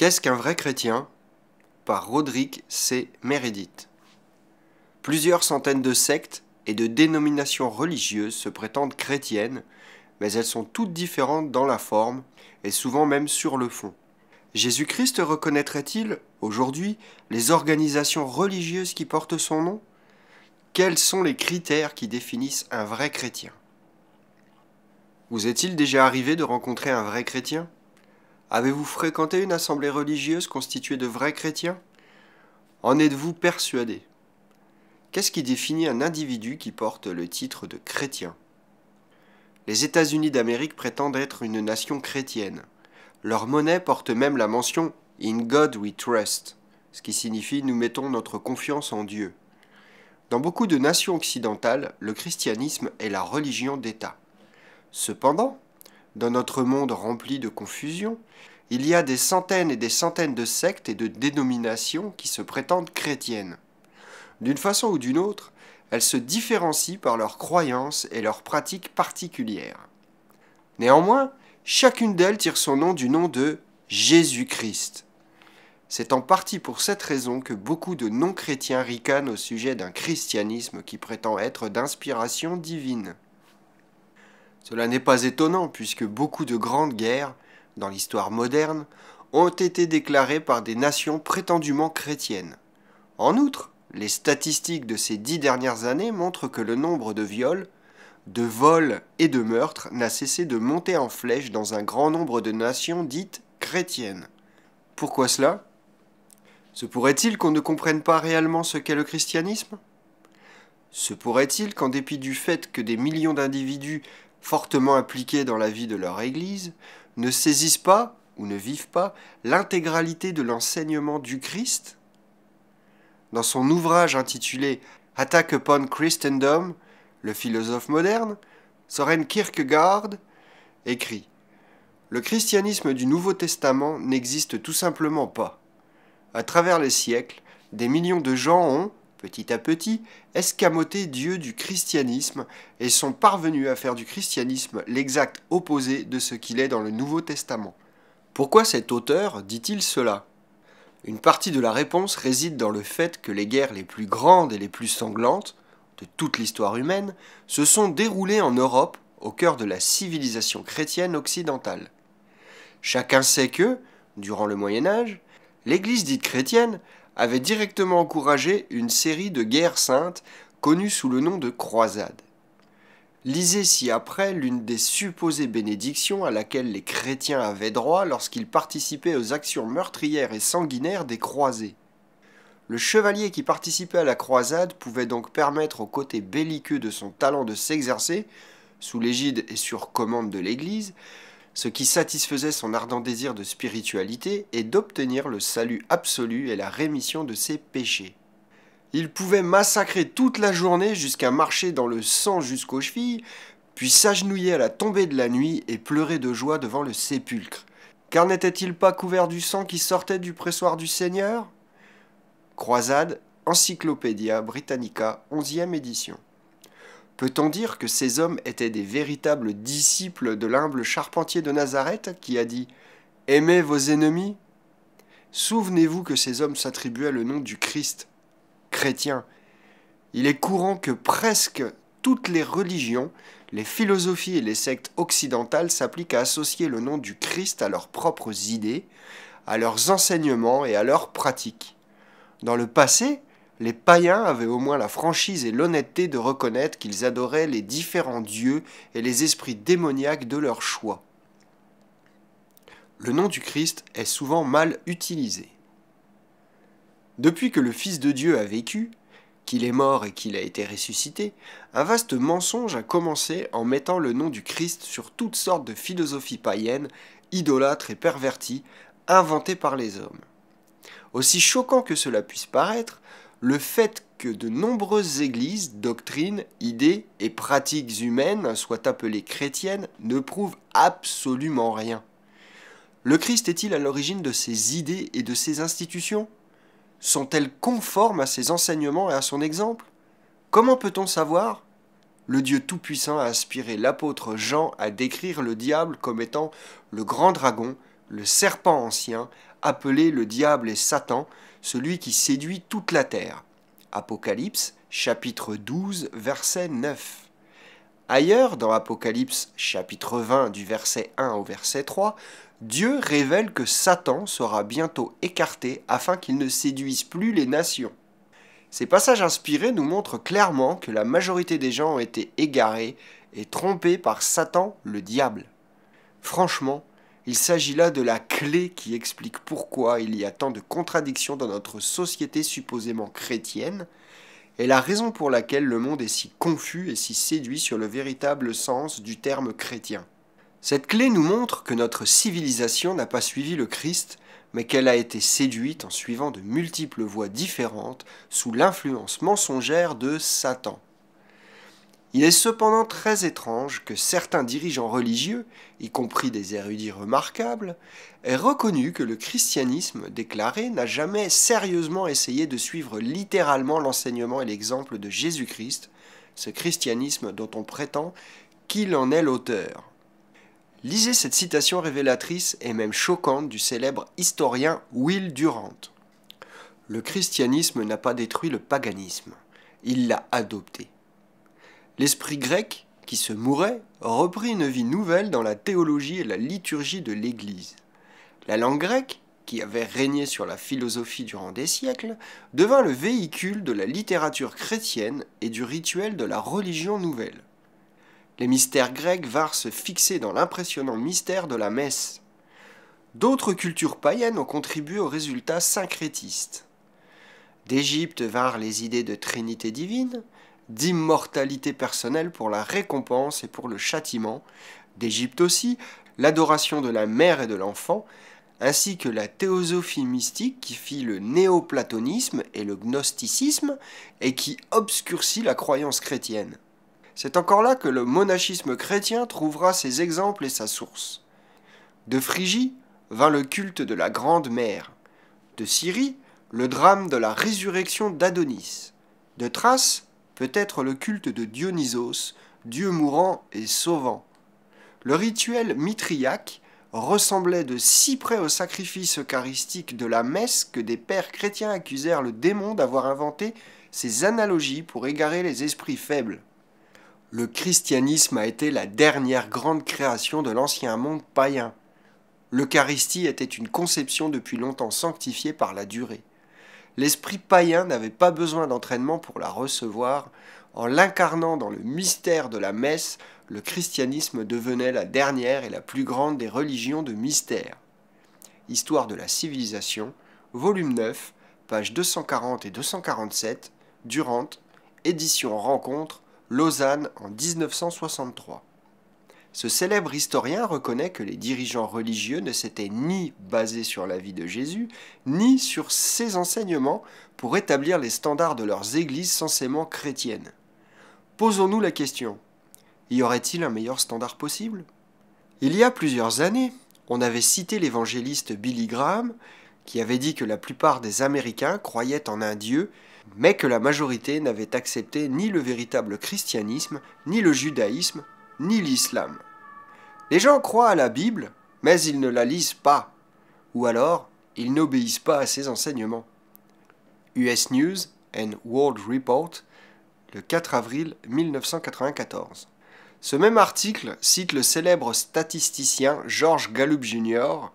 Qu'est-ce qu'un vrai chrétien? Par Roderick C. Meredith. Plusieurs centaines de sectes et de dénominations religieuses se prétendent chrétiennes, mais elles sont toutes différentes dans la forme et souvent même sur le fond. Jésus-Christ reconnaîtrait-il, aujourd'hui, les organisations religieuses qui portent son nom? Quels sont les critères qui définissent un vrai chrétien? Vous est-il déjà arrivé de rencontrer un vrai chrétien? Avez-vous fréquenté une assemblée religieuse constituée de vrais chrétiens? En êtes-vous persuadé? Qu'est-ce qui définit un individu qui porte le titre de chrétien? Les États-Unis d'Amérique prétendent être une nation chrétienne. Leur monnaie porte même la mention In God we trust, ce qui signifie nous mettons notre confiance en Dieu. Dans beaucoup de nations occidentales, le christianisme est la religion d'État. Cependant, dans notre monde rempli de confusion, il y a des centaines et des centaines de sectes et de dénominations qui se prétendent chrétiennes. D'une façon ou d'une autre, elles se différencient par leurs croyances et leurs pratiques particulières. Néanmoins, Chacune d'elles tire son nom du nom de Jésus-Christ. C'est en partie pour cette raison que beaucoup de non-chrétiens ricanent au sujet d'un christianisme qui prétend être d'inspiration divine. Cela n'est pas étonnant puisque beaucoup de grandes guerres, dans l'histoire moderne, ont été déclarées par des nations prétendument chrétiennes. En outre, les statistiques de ces dix dernières années montrent que le nombre de viols, de vols et de meurtres n'a cessé de monter en flèche dans un grand nombre de nations dites chrétiennes. Pourquoi cela? Se pourrait-il qu'on ne comprenne pas réellement ce qu'est le christianisme? Se pourrait-il qu'en dépit du fait que des millions d'individus fortement impliqués dans la vie de leur Église ne saisissent pas ou ne vivent pas l'intégralité de l'enseignement du Christ Dans son ouvrage intitulé Attack upon Christendom, le philosophe moderne, Soren Kierkegaard, écrit Le christianisme du Nouveau Testament n'existe tout simplement pas. À travers les siècles, des millions de gens ont, petit à petit, escamoté Dieu du christianisme et sont parvenus à faire du christianisme l'exact opposé de ce qu'il est dans le Nouveau Testament. Pourquoi cet auteur dit-il cela? Une partie de la réponse réside dans le fait que les guerres les plus grandes et les plus sanglantes, de toute l'histoire humaine se sont déroulées en Europe au cœur de la civilisation chrétienne occidentale. Chacun sait que, durant le Moyen Âge, l'Église dite chrétienne avait directement encouragé une série de guerres saintes connues sous le nom de croisades. Lisez ci-après l'une des supposées bénédictions à laquelle les chrétiens avaient droit lorsqu'ils participaient aux actions meurtrières et sanguinaires des croisés. Le chevalier qui participait à la croisade pouvait donc permettre au côté belliqueux de son talent de s'exercer, sous l'égide et sur commande de l'Église, ce qui satisfaisait son ardent désir de spiritualité et d'obtenir le salut absolu et la rémission de ses péchés. Il pouvait massacrer toute la journée jusqu'à marcher dans le sang jusqu'aux chevilles, puis s'agenouiller à la tombée de la nuit et pleurer de joie devant le sépulcre. Car n'était-il pas couvert du sang qui sortait du pressoir du Seigneur? Croisade, Encyclopædia Britannica, 11e édition. Peut-on dire que ces hommes étaient des véritables disciples de l'humble charpentier de Nazareth qui a dit Aimez vos ennemis? Souvenez-vous que ces hommes s'attribuaient le nom du Christ, chrétien. Il est courant que presque toutes les religions, les philosophies et les sectes occidentales s'appliquent à associer le nom du Christ à leurs propres idées, à leurs enseignements et à leurs pratiques. Dans le passé, les païens avaient au moins la franchise et l'honnêteté de reconnaître qu'ils adoraient les différents dieux et les esprits démoniaques de leur choix. Le nom du Christ est souvent mal utilisé. Depuis que le Fils de Dieu a vécu, qu'il est mort et qu'il a été ressuscité, un vaste mensonge a commencé en mettant le nom du Christ sur toutes sortes de philosophies païennes, idolâtres et perverties, inventées par les hommes. Aussi choquant que cela puisse paraître, le fait que de nombreuses églises, doctrines, idées et pratiques humaines soient appelées chrétiennes ne prouve absolument rien. Le Christ est-il à l'origine de ces idées et de ces institutions? Sont-elles conformes à ses enseignements et à son exemple? Comment peut-on savoir? Le Dieu Tout-Puissant a inspiré l'apôtre Jean à décrire le diable comme étant le grand dragon, le serpent ancien, appelé le diable et Satan, celui qui séduit toute la terre. Apocalypse chapitre 12 verset 9. Ailleurs, dans Apocalypse chapitre 20 du verset 1 au verset 3, Dieu révèle que Satan sera bientôt écarté afin qu'il ne séduise plus les nations. Ces passages inspirés nous montrent clairement que la majorité des gens ont été égarés et trompés par Satan, le diable. Franchement, il s'agit là de la clé qui explique pourquoi il y a tant de contradictions dans notre société supposément chrétienne, et la raison pour laquelle le monde est si confus et si séduit sur le véritable sens du terme chrétien. Cette clé nous montre que notre civilisation n'a pas suivi le Christ, mais qu'elle a été séduite en suivant de multiples voies différentes sous l'influence mensongère de Satan. Il est cependant très étrange que certains dirigeants religieux, y compris des érudits remarquables, aient reconnu que le christianisme déclaré n'a jamais sérieusement essayé de suivre littéralement l'enseignement et l'exemple de Jésus-Christ, ce christianisme dont on prétend qu'il en est l'auteur. Lisez cette citation révélatrice et même choquante du célèbre historien Will Durant. Le christianisme n'a pas détruit le paganisme, il l'a adopté. L'esprit grec, qui se mourait, reprit une vie nouvelle dans la théologie et la liturgie de l'Église. La langue grecque, qui avait régné sur la philosophie durant des siècles, devint le véhicule de la littérature chrétienne et du rituel de la religion nouvelle. Les mystères grecs vinrent se fixer dans l'impressionnant mystère de la messe. D'autres cultures païennes ont contribué au résultat syncrétiste. D'Égypte vinrent les idées de trinité divine, d'immortalité personnelle pour la récompense et pour le châtiment, d'Égypte aussi, l'adoration de la mère et de l'enfant, ainsi que la théosophie mystique qui fit le néoplatonisme et le gnosticisme et qui obscurcit la croyance chrétienne. C'est encore là que le monachisme chrétien trouvera ses exemples et sa source. De Phrygie vint le culte de la Grande Mère, de Syrie le drame de la résurrection d'Adonis, de Thrace peut-être le culte de Dionysos, dieu mourant et sauvant. Le rituel mitriaque ressemblait de si près au sacrifice eucharistique de la messe que des pères chrétiens accusèrent le démon d'avoir inventé ces analogies pour égarer les esprits faibles. Le christianisme a été la dernière grande création de l'ancien monde païen. L'Eucharistie était une conception depuis longtemps sanctifiée par la durée. L'esprit païen n'avait pas besoin d'entraînement pour la recevoir. En l'incarnant dans le mystère de la messe, le christianisme devenait la dernière et la plus grande des religions de mystère. Histoire de la civilisation, volume 9, pages 240 et 247, Durant, édition Rencontre, Lausanne en 1963. Ce célèbre historien reconnaît que les dirigeants religieux ne s'étaient ni basés sur la vie de Jésus, ni sur ses enseignements pour établir les standards de leurs églises censément chrétiennes. Posons-nous la question, y aurait-il un meilleur standard possible? Il y a plusieurs années, on avait cité l'évangéliste Billy Graham, qui avait dit que la plupart des Américains croyaient en un Dieu, mais que la majorité n'avait accepté ni le véritable christianisme, ni le judaïsme, ni l'islam. Les gens croient à la Bible, mais ils ne la lisent pas, ou alors ils n'obéissent pas à ses enseignements. US News and World Report, le 4 avril 1994. Ce même article cite le célèbre statisticien George Gallup Jr.,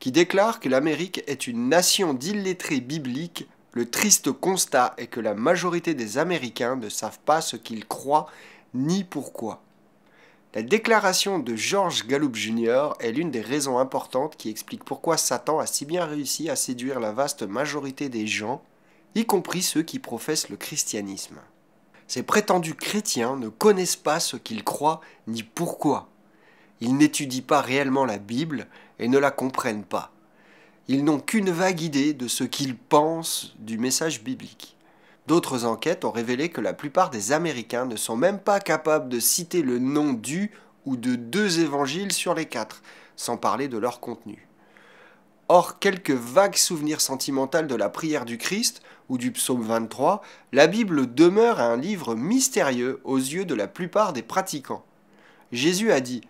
qui déclare que l'Amérique est une nation d'illettrés bibliques. Le triste constat est que la majorité des Américains ne savent pas ce qu'ils croient ni pourquoi. La déclaration de George Gallup Jr. est l'une des raisons importantes qui expliquent pourquoi Satan a si bien réussi à séduire la vaste majorité des gens, y compris ceux qui professent le christianisme. Ces prétendus chrétiens ne connaissent pas ce qu'ils croient ni pourquoi. Ils n'étudient pas réellement la Bible et ne la comprennent pas. Ils n'ont qu'une vague idée de ce qu'ils pensent du message biblique. D'autres enquêtes ont révélé que la plupart des Américains ne sont même pas capables de citer le nom du ou de deux évangiles sur les quatre, sans parler de leur contenu. Or, quelques vagues souvenirs sentimentaux de la prière du Christ ou du psaume 23, la Bible demeure un livre mystérieux aux yeux de la plupart des pratiquants. Jésus a dit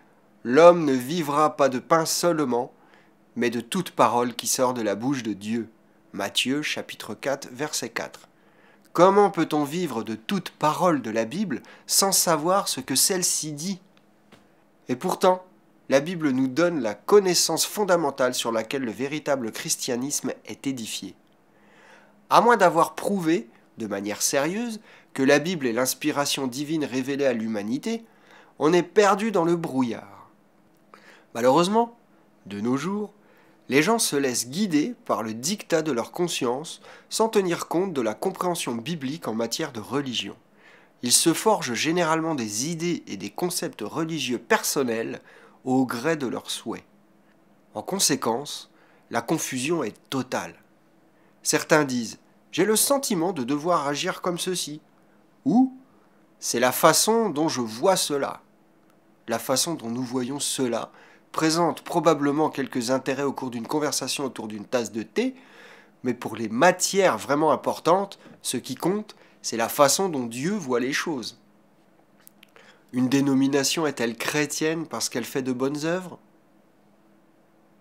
L'homme ne vivra pas de pain seulement, mais de toute parole qui sort de la bouche de Dieu. Matthieu chapitre 4 verset 4. Comment peut-on vivre de toute parole de la Bible sans savoir ce que celle-ci dit? Et pourtant, la Bible nous donne la connaissance fondamentale sur laquelle le véritable christianisme est édifié. À moins d'avoir prouvé, de manière sérieuse, que la Bible est l'inspiration divine révélée à l'humanité, on est perdu dans le brouillard. Malheureusement, de nos jours, les gens se laissent guider par le dictat de leur conscience sans tenir compte de la compréhension biblique en matière de religion. Ils se forgent généralement des idées et des concepts religieux personnels au gré de leurs souhaits. En conséquence, la confusion est totale. Certains disent J'ai le sentiment de devoir agir comme ceci ou C'est la façon dont je vois cela. La façon dont nous voyons cela présente probablement quelques intérêts au cours d'une conversation autour d'une tasse de thé, mais pour les matières vraiment importantes, ce qui compte, c'est la façon dont Dieu voit les choses. Une dénomination est-elle chrétienne parce qu'elle fait de bonnes œuvres?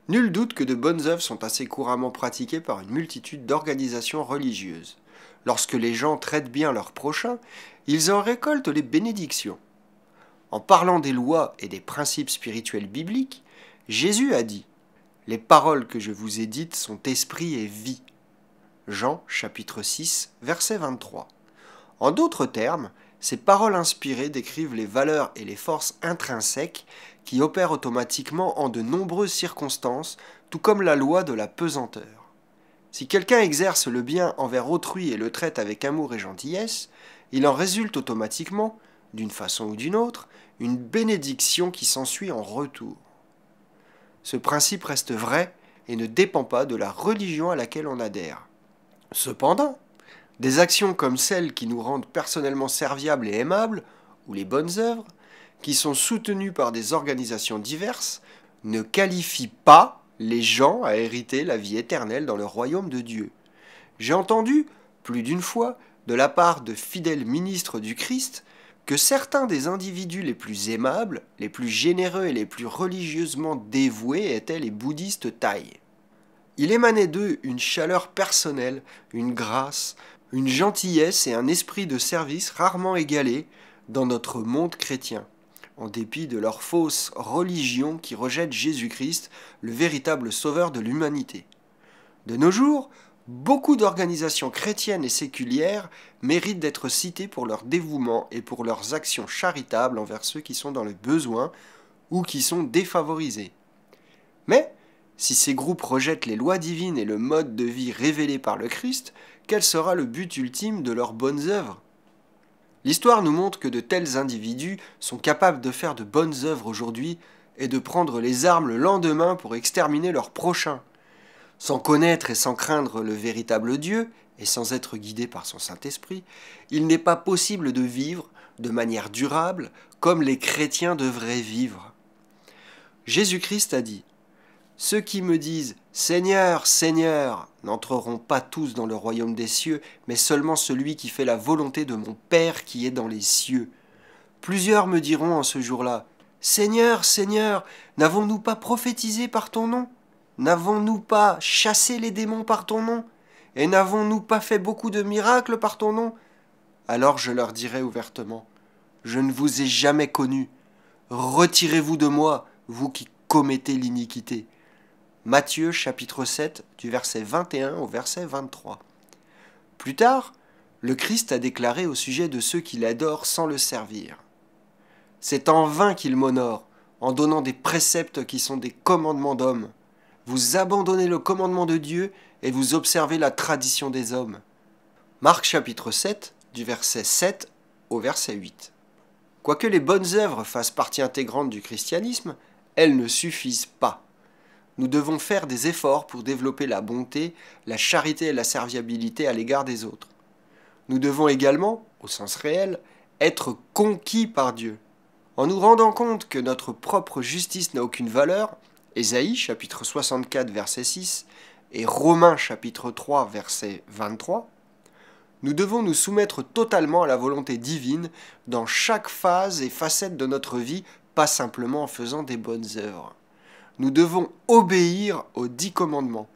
Nul doute que de bonnes œuvres sont assez couramment pratiquées par une multitude d'organisations religieuses. Lorsque les gens traitent bien leurs prochains, ils en récoltent les bénédictions. En parlant des lois et des principes spirituels bibliques, Jésus a dit Les paroles que je vous ai dites sont esprit et vie. Jean chapitre 6 verset 23. En d'autres termes, ces paroles inspirées décrivent les valeurs et les forces intrinsèques qui opèrent automatiquement en de nombreuses circonstances, tout comme la loi de la pesanteur. Si quelqu'un exerce le bien envers autrui et le traite avec amour et gentillesse, il en résulte automatiquement d'une façon ou d'une autre, une bénédiction qui s'ensuit en retour. Ce principe reste vrai et ne dépend pas de la religion à laquelle on adhère. Cependant, des actions comme celles qui nous rendent personnellement serviables et aimables, ou les bonnes œuvres, qui sont soutenues par des organisations diverses, ne qualifient pas les gens à hériter la vie éternelle dans le royaume de Dieu. J'ai entendu, plus d'une fois, de la part de fidèles ministres du Christ, que certains des individus les plus aimables, les plus généreux et les plus religieusement dévoués étaient les bouddhistes thaïs. Il émanait d'eux une chaleur personnelle, une grâce, une gentillesse et un esprit de service rarement égalés dans notre monde chrétien, en dépit de leur fausse religion qui rejette Jésus-Christ, le véritable sauveur de l'humanité. De nos jours, Beaucoup d'organisations chrétiennes et séculières méritent d'être citées pour leur dévouement et pour leurs actions charitables envers ceux qui sont dans le besoin ou qui sont défavorisés. Mais, si ces groupes rejettent les lois divines et le mode de vie révélé par le Christ, quel sera le but ultime de leurs bonnes œuvres? L'histoire nous montre que de tels individus sont capables de faire de bonnes œuvres aujourd'hui et de prendre les armes le lendemain pour exterminer leurs prochains. Sans connaître et sans craindre le véritable Dieu, et sans être guidé par son Saint-Esprit, il n'est pas possible de vivre de manière durable comme les chrétiens devraient vivre. Jésus-Christ a dit Ceux qui me disent Seigneur, Seigneur, n'entreront pas tous dans le royaume des cieux, mais seulement celui qui fait la volonté de mon Père qui est dans les cieux. Plusieurs me diront en ce jour-là Seigneur, Seigneur, n'avons-nous pas prophétisé par ton nom? N'avons-nous pas chassé les démons par ton nom Et n'avons-nous pas fait beaucoup de miracles par ton nom? Alors je leur dirai ouvertement, Je ne vous ai jamais connu. Retirez-vous de moi, vous qui commettez l'iniquité. Matthieu chapitre 7 du verset 21 au verset 23. Plus tard, le Christ a déclaré au sujet de ceux qui l'adorent sans le servir. C'est en vain qu'ils m'honorent, en donnant des préceptes qui sont des commandements d'hommes vous abandonnez le commandement de Dieu et vous observez la tradition des hommes. Marc chapitre 7, du verset 7 au verset 8. Quoique les bonnes œuvres fassent partie intégrante du christianisme, elles ne suffisent pas. Nous devons faire des efforts pour développer la bonté, la charité et la serviabilité à l'égard des autres. Nous devons également, au sens réel, être conquis par Dieu. En nous rendant compte que notre propre justice n'a aucune valeur, Ésaïe chapitre 64 verset 6 et Romains chapitre 3 verset 23, nous devons nous soumettre totalement à la volonté divine dans chaque phase et facette de notre vie, pas simplement en faisant des bonnes œuvres. nous devons obéir aux dix commandements.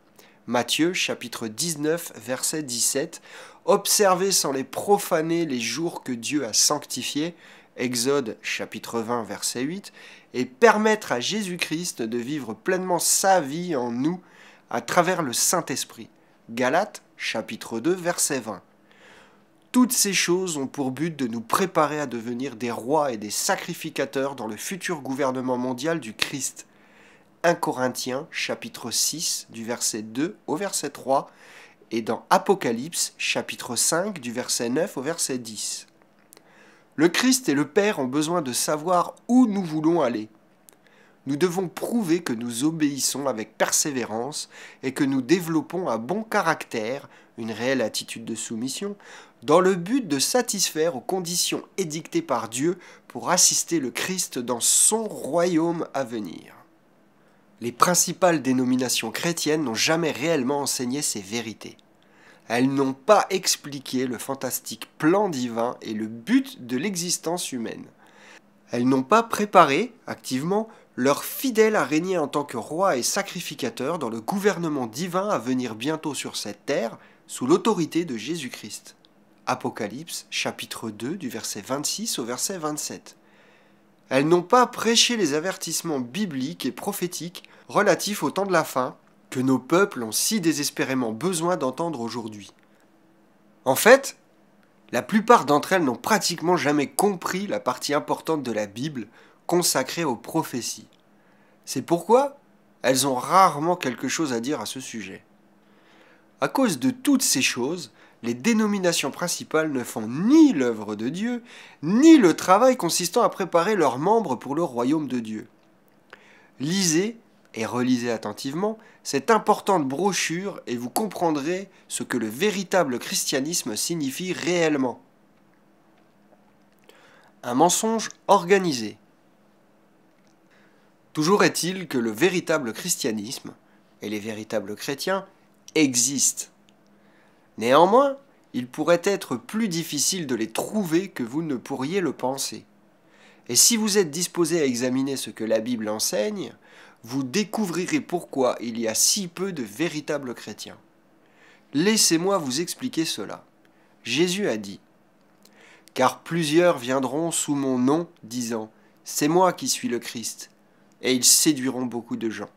Matthieu chapitre 19 verset 17 Observez sans les profaner les jours que Dieu a sanctifiés. Exode chapitre 20 verset 8 et permettre à Jésus-Christ de vivre pleinement sa vie en nous à travers le Saint-Esprit. Galates chapitre 2 verset 20. Toutes ces choses ont pour but de nous préparer à devenir des rois et des sacrificateurs dans le futur gouvernement mondial du Christ. 1 Corinthiens chapitre 6 du verset 2 au verset 3 et dans Apocalypse chapitre 5 du verset 9 au verset 10. Le Christ et le Père ont besoin de savoir où nous voulons aller. Nous devons prouver que nous obéissons avec persévérance et que nous développons un bon caractère, une réelle attitude de soumission, dans le but de satisfaire aux conditions édictées par Dieu pour assister le Christ dans son royaume à venir. Les principales dénominations chrétiennes n'ont jamais réellement enseigné ces vérités. Elles n'ont pas expliqué le fantastique plan divin et le but de l'existence humaine. Elles n'ont pas préparé, activement, leurs fidèles à régner en tant que rois et sacrificateurs dans le gouvernement divin à venir bientôt sur cette terre, sous l'autorité de Jésus-Christ. Apocalypse chapitre 2 du verset 26 au verset 27. Elles n'ont pas prêché les avertissements bibliques et prophétiques relatifs au temps de la fin que nos peuples ont si désespérément besoin d'entendre aujourd'hui. En fait, la plupart d'entre elles n'ont pratiquement jamais compris la partie importante de la Bible consacrée aux prophéties. C'est pourquoi elles ont rarement quelque chose à dire à ce sujet. À cause de toutes ces choses, les dénominations principales ne font ni l'œuvre de Dieu, ni le travail consistant à préparer leurs membres pour le royaume de Dieu. Lisez et relisez attentivement cette importante brochure et vous comprendrez ce que le véritable christianisme signifie réellement. Un mensonge organisé. Toujours est-il que le véritable christianisme et les véritables chrétiens existent. Néanmoins, il pourrait être plus difficile de les trouver que vous ne pourriez le penser. Et si vous êtes disposé à examiner ce que la Bible enseigne, vous découvrirez pourquoi il y a si peu de véritables chrétiens. Laissez-moi vous expliquer cela. Jésus a dit Car plusieurs viendront sous mon nom, disant C'est moi qui suis le Christ, et ils séduiront beaucoup de gens.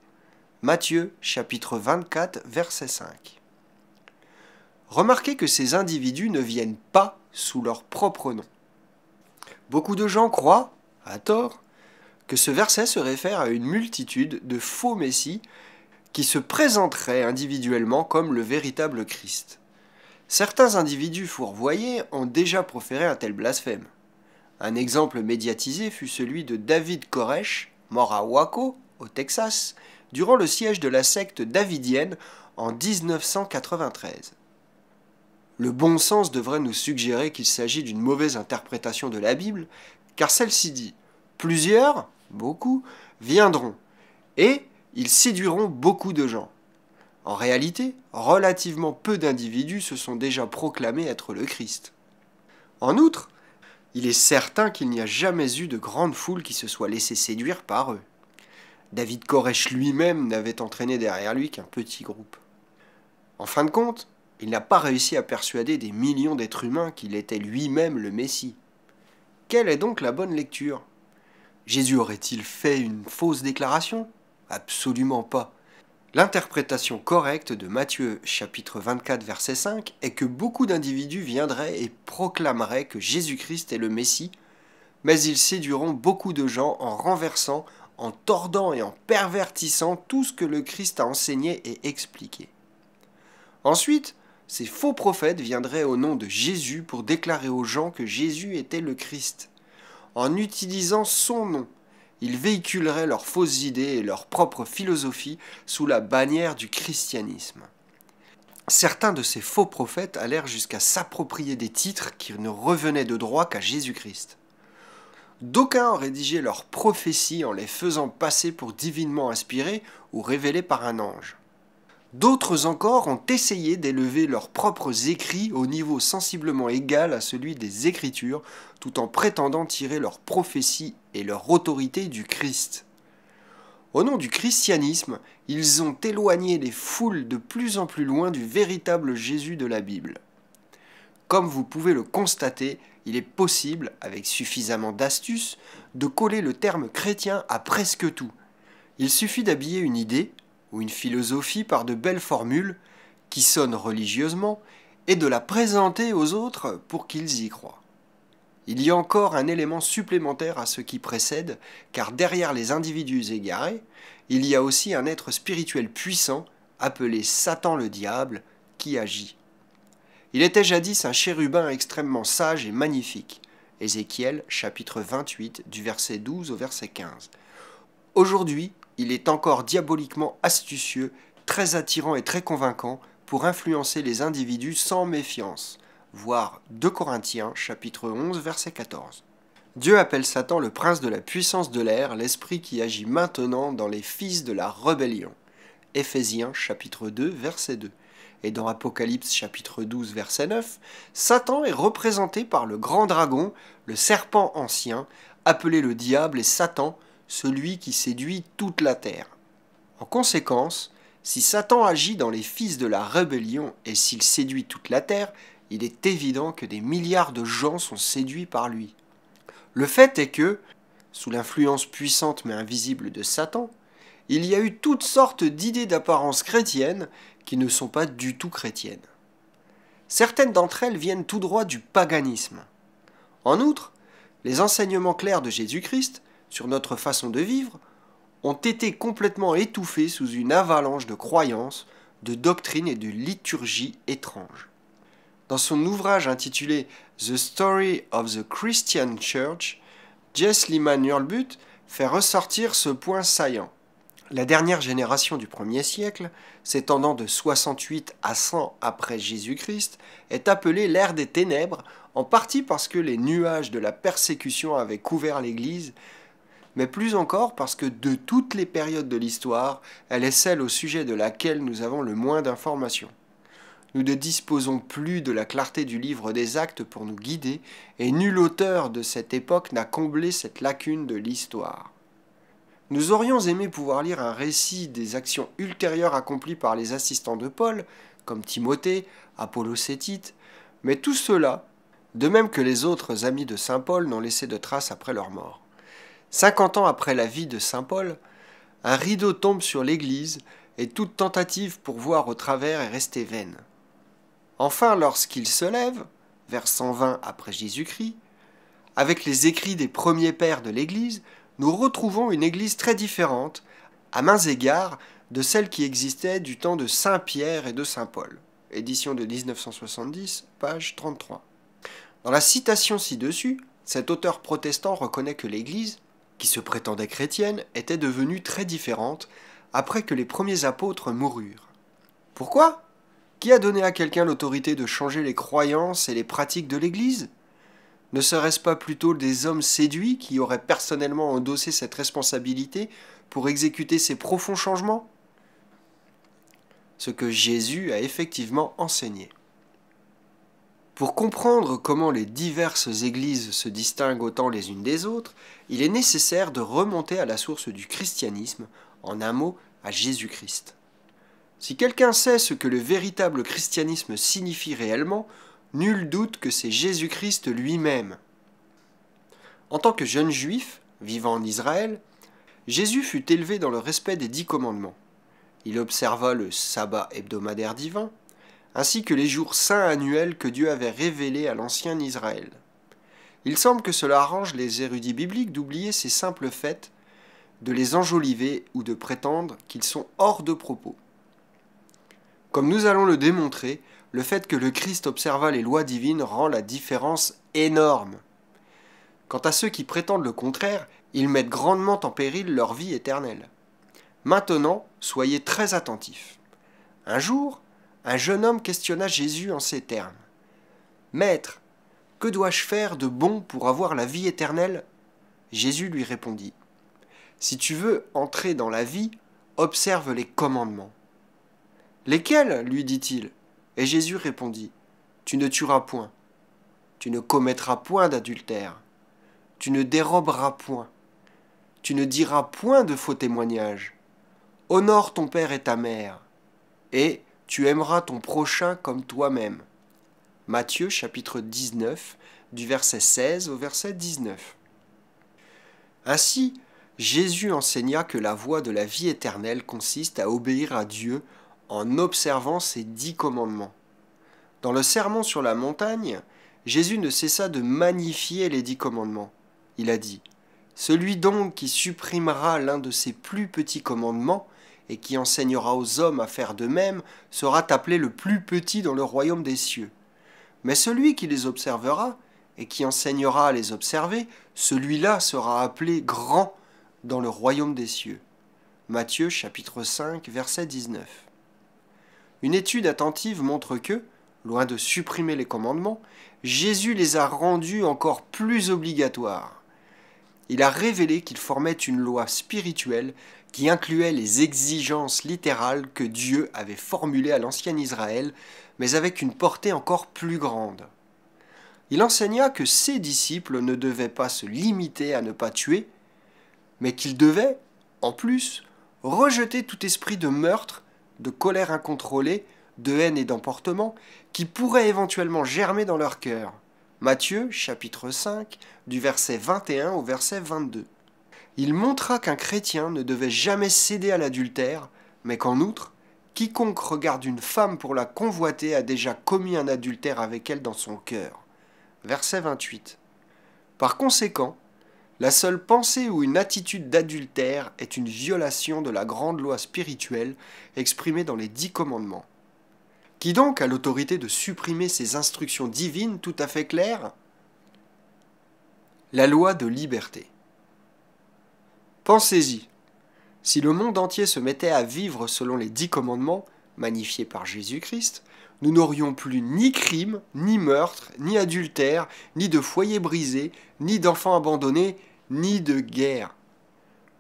Matthieu chapitre 24 verset 5. Remarquez que ces individus ne viennent pas sous leur propre nom. Beaucoup de gens croient, à tort, que ce verset se réfère à une multitude de faux messies qui se présenteraient individuellement comme le véritable Christ. Certains individus fourvoyés ont déjà proféré un tel blasphème. Un exemple médiatisé fut celui de David Koresh, mort à Waco, au Texas, durant le siège de la secte davidienne en 1993. Le bon sens devrait nous suggérer qu'il s'agit d'une mauvaise interprétation de la Bible, car celle-ci dit Plusieurs, beaucoup, viendront, et ils séduiront beaucoup de gens. En réalité, relativement peu d'individus se sont déjà proclamés être le Christ. En outre, il est certain qu'il n'y a jamais eu de grande foule qui se soit laissée séduire par eux. David Koresh lui-même n'avait entraîné derrière lui qu'un petit groupe. En fin de compte, il n'a pas réussi à persuader des millions d'êtres humains qu'il était lui-même le Messie. Quelle est donc la bonne lecture? Jésus aurait-il fait une fausse déclaration? Absolument pas. L'interprétation correcte de Matthieu chapitre 24 verset 5 est que beaucoup d'individus viendraient et proclameraient que Jésus-Christ est le Messie, mais ils séduiront beaucoup de gens en renversant, en tordant et en pervertissant tout ce que le Christ a enseigné et expliqué. Ensuite, ces faux prophètes viendraient au nom de Jésus pour déclarer aux gens que Jésus était le Christ. En utilisant son nom, ils véhiculeraient leurs fausses idées et leur propre philosophie sous la bannière du christianisme. Certains de ces faux prophètes allèrent jusqu'à s'approprier des titres qui ne revenaient de droit qu'à Jésus-Christ. D'aucuns ont rédigé leurs prophéties en les faisant passer pour divinement inspirées ou révélées par un ange. D'autres encore ont essayé d'élever leurs propres écrits au niveau sensiblement égal à celui des Écritures, tout en prétendant tirer leur prophétie et leur autorité du Christ. Au nom du christianisme, ils ont éloigné les foules de plus en plus loin du véritable Jésus de la Bible. Comme vous pouvez le constater, il est possible, avec suffisamment d'astuce, de coller le terme chrétien à presque tout. Il suffit d'habiller une idée ou une philosophie par de belles formules qui sonnent religieusement et de la présenter aux autres pour qu'ils y croient. Il y a encore un élément supplémentaire à ce qui précède, car derrière les individus égarés, il y a aussi un être spirituel puissant, appelé Satan le diable, qui agit. Il était jadis un chérubin extrêmement sage et magnifique. Ézéchiel chapitre 28 du verset 12 au verset 15. Aujourd'hui, il est encore diaboliquement astucieux, très attirant et très convaincant pour influencer les individus sans méfiance voir 2 Corinthiens chapitre 11 verset 14. Dieu appelle Satan le prince de la puissance de l'air, l'esprit qui agit maintenant dans les fils de la rébellion. Éphésiens chapitre 2 verset 2. Et dans Apocalypse chapitre 12 verset 9, Satan est représenté par le grand dragon, le serpent ancien, appelé le diable et Satan, celui qui séduit toute la terre. En conséquence, si Satan agit dans les fils de la rébellion et s'il séduit toute la terre, il est évident que des milliards de gens sont séduits par lui. Le fait est que, sous l'influence puissante mais invisible de Satan, il y a eu toutes sortes d'idées d'apparence chrétienne qui ne sont pas du tout chrétiennes. Certaines d'entre elles viennent tout droit du paganisme. En outre, les enseignements clairs de Jésus-Christ sur notre façon de vivre ont été complètement étouffés sous une avalanche de croyances, de doctrines et de liturgies étranges. Dans son ouvrage intitulé The Story of the Christian Church, Jess Lyman Hurlbut fait ressortir ce point saillant. La dernière génération du premier siècle, s'étendant de 68 à 100 après Jésus-Christ, est appelée l'ère des ténèbres, en partie parce que les nuages de la persécution avaient couvert l'Église, mais plus encore parce que de toutes les périodes de l'histoire, elle est celle au sujet de laquelle nous avons le moins d'informations. Nous ne disposons plus de la clarté du livre des actes pour nous guider, et nul auteur de cette époque n'a comblé cette lacune de l'histoire. Nous aurions aimé pouvoir lire un récit des actions ultérieures accomplies par les assistants de Paul, comme Timothée, Apollos et Tite, mais tout cela, de même que les autres amis de Saint Paul, n'ont laissé de traces après leur mort. Cinquante ans après la vie de Saint Paul, un rideau tombe sur l'Église et toute tentative pour voir au travers est restée vaine. Enfin, lorsqu'il se lève, vers 120 après Jésus-Christ, avec les écrits des premiers pères de l'Église, nous retrouvons une Église très différente, à mains égards, de celle qui existait du temps de Saint Pierre et de Saint Paul. Édition de 1970, page 33. Dans la citation ci-dessus, cet auteur protestant reconnaît que l'Église, qui se prétendait chrétienne, était devenue très différente après que les premiers apôtres moururent. Pourquoi? Qui a donné à quelqu'un l'autorité de changer les croyances et les pratiques de l'Église? Ne serait-ce pas plutôt des hommes séduits qui auraient personnellement endossé cette responsabilité pour exécuter ces profonds changements? Ce que Jésus a effectivement enseigné. Pour comprendre comment les diverses églises se distinguent autant les unes des autres, il est nécessaire de remonter à la source du christianisme, en un mot, à Jésus-Christ. Si quelqu'un sait ce que le véritable christianisme signifie réellement, nul doute que c'est Jésus-Christ lui-même. En tant que jeune juif, vivant en Israël, Jésus fut élevé dans le respect des dix commandements. Il observa le sabbat hebdomadaire divin, ainsi que les jours saints annuels que Dieu avait révélés à l'ancien Israël. Il semble que cela arrange les érudits bibliques d'oublier ces simples fêtes, de les enjoliver ou de prétendre qu'ils sont hors de propos. Comme nous allons le démontrer, le fait que le Christ observa les lois divines rend la différence énorme. Quant à ceux qui prétendent le contraire, ils mettent grandement en péril leur vie éternelle. Maintenant, soyez très attentifs. Un jour, un jeune homme questionna Jésus en ces termes. Maître, que dois-je faire de bon pour avoir la vie éternelle? Jésus lui répondit. Si tu veux entrer dans la vie, observe les commandements. Lesquels? lui dit-il. Et Jésus répondit Tu ne tueras point, tu ne commettras point d'adultère, tu ne déroberas point, tu ne diras point de faux témoignages. Honore ton père et ta mère, et tu aimeras ton prochain comme toi-même. Matthieu chapitre 19, du verset 16 au verset 19. Ainsi, Jésus enseigna que la voie de la vie éternelle consiste à obéir à Dieu en observant ses dix commandements. Dans le Sermon sur la montagne, Jésus ne cessa de magnifier les dix commandements. Il a dit Celui donc qui supprimera l'un de ces plus petits commandements et qui enseignera aux hommes à faire de même sera appelé le plus petit dans le royaume des cieux. Mais celui qui les observera et qui enseignera à les observer, celui-là sera appelé grand dans le royaume des cieux. Matthieu chapitre 5 verset 19. Une étude attentive montre que, loin de supprimer les commandements, Jésus les a rendus encore plus obligatoires. Il a révélé qu'ils formaient une loi spirituelle qui incluait les exigences littérales que Dieu avait formulées à l'ancien Israël, mais avec une portée encore plus grande. Il enseigna que ses disciples ne devaient pas se limiter à ne pas tuer, mais qu'ils devaient, en plus, rejeter tout esprit de meurtre, de colère incontrôlée, de haine et d'emportement qui pourrait éventuellement germer dans leur cœur. Matthieu chapitre 5 du verset 21 au verset 22. Il montra qu'un chrétien ne devait jamais céder à l'adultère, mais qu'en outre, quiconque regarde une femme pour la convoiter a déjà commis un adultère avec elle dans son cœur. Verset 28. Par conséquent, la seule pensée ou une attitude d'adultère est une violation de la grande loi spirituelle exprimée dans les dix commandements. Qui donc a l'autorité de supprimer ces instructions divines tout à fait claires? La loi de liberté. Pensez-y. Si le monde entier se mettait à vivre selon les dix commandements, magnifiés par Jésus-Christ, nous n'aurions plus ni crime, ni meurtre, ni adultère, ni de foyer brisé, ni d'enfants abandonnés, ni de guerre.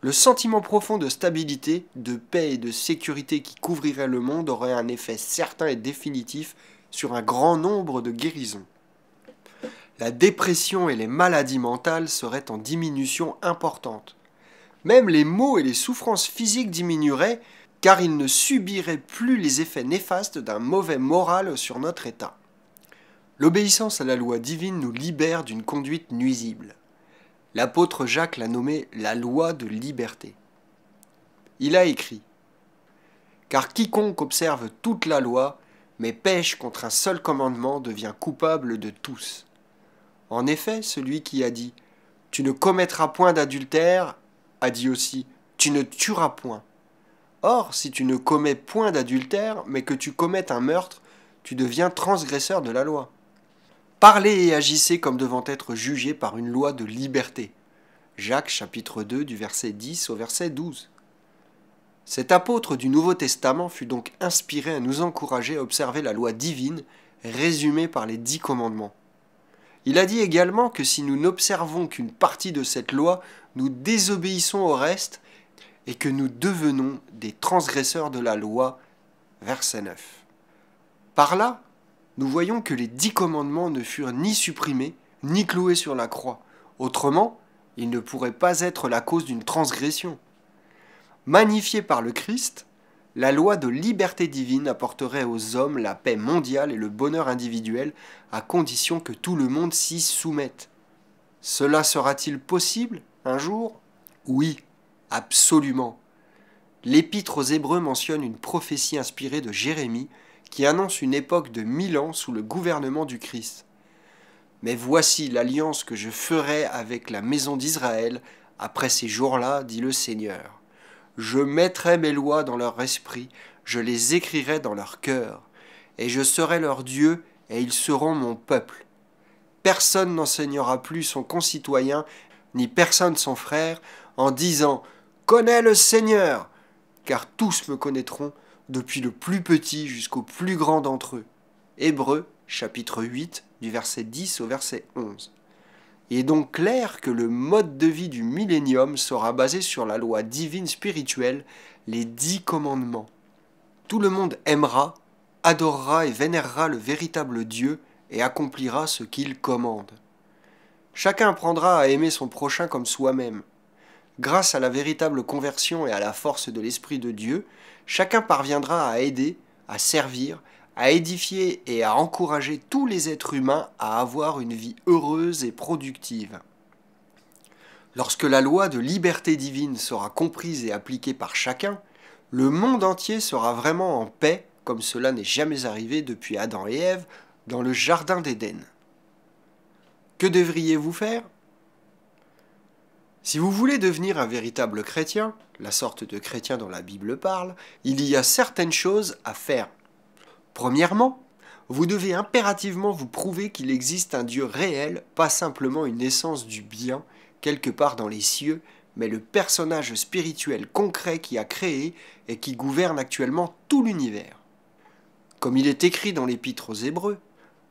Le sentiment profond de stabilité, de paix et de sécurité qui couvrirait le monde aurait un effet certain et définitif sur un grand nombre de guérisons. La dépression et les maladies mentales seraient en diminution importante. Même les maux et les souffrances physiques diminueraient car ils ne subiraient plus les effets néfastes d'un mauvais moral sur notre état. L'obéissance à la loi divine nous libère d'une conduite nuisible. L'apôtre Jacques l'a nommé la loi de liberté. Il a écrit Car quiconque observe toute la loi, mais pêche contre un seul commandement, devient coupable de tous. En effet, celui qui a dit Tu ne commettras point d'adultère a dit aussi Tu ne tueras point. Or, si tu ne commets point d'adultère, mais que tu commettes un meurtre, tu deviens transgresseur de la loi. Parlez et agissez comme devant être jugés par une loi de liberté. Jacques chapitre 2 du verset 10 au verset 12. Cet apôtre du Nouveau Testament fut donc inspiré à nous encourager à observer la loi divine résumée par les dix commandements. Il a dit également que si nous n'observons qu'une partie de cette loi, nous désobéissons au reste et que nous devenons des transgresseurs de la loi. Verset 9. Par là, nous voyons que les dix commandements ne furent ni supprimés, ni cloués sur la croix. Autrement, ils ne pourraient pas être la cause d'une transgression. Magnifiée par le Christ, la loi de liberté divine apporterait aux hommes la paix mondiale et le bonheur individuel, à condition que tout le monde s'y soumette. Cela sera-t-il possible? Un jour Oui, absolument. L'épître aux Hébreux mentionne une prophétie inspirée de Jérémie qui annonce une époque de mille ans sous le gouvernement du Christ. Mais voici l'alliance que je ferai avec la maison d'Israël après ces jours-là, dit le Seigneur. Je mettrai mes lois dans leur esprit, je les écrirai dans leur cœur, et je serai leur Dieu, et ils seront mon peuple. Personne n'enseignera plus son concitoyen, ni personne son frère, en disant Connais le Seigneur, car tous me connaîtront, depuis le plus petit jusqu'au plus grand d'entre eux. Hébreu, chapitre 8, du verset 10 au verset 11. Il est donc clair que le mode de vie du millénium sera basé sur la loi divine spirituelle, les dix commandements. Tout le monde aimera, adorera et vénérera le véritable Dieu et accomplira ce qu'il commande. Chacun apprendra à aimer son prochain comme soi-même. grâce à la véritable conversion et à la force de l'Esprit de Dieu, chacun parviendra à aider, à servir, à édifier et à encourager tous les êtres humains à avoir une vie heureuse et productive. Lorsque la loi de liberté divine sera comprise et appliquée par chacun, le monde entier sera vraiment en paix comme cela n'est jamais arrivé depuis Adam et Ève dans le Jardin d'Éden. Que devriez-vous faire? Si vous voulez devenir un véritable chrétien, la sorte de chrétien dont la Bible parle, il y a certaines choses à faire. Premièrement, vous devez impérativement vous prouver qu'il existe un Dieu réel, pas simplement une essence du bien, quelque part dans les cieux, mais le personnage spirituel concret qui a créé et qui gouverne actuellement tout l'univers. Comme il est écrit dans l'épître aux Hébreux,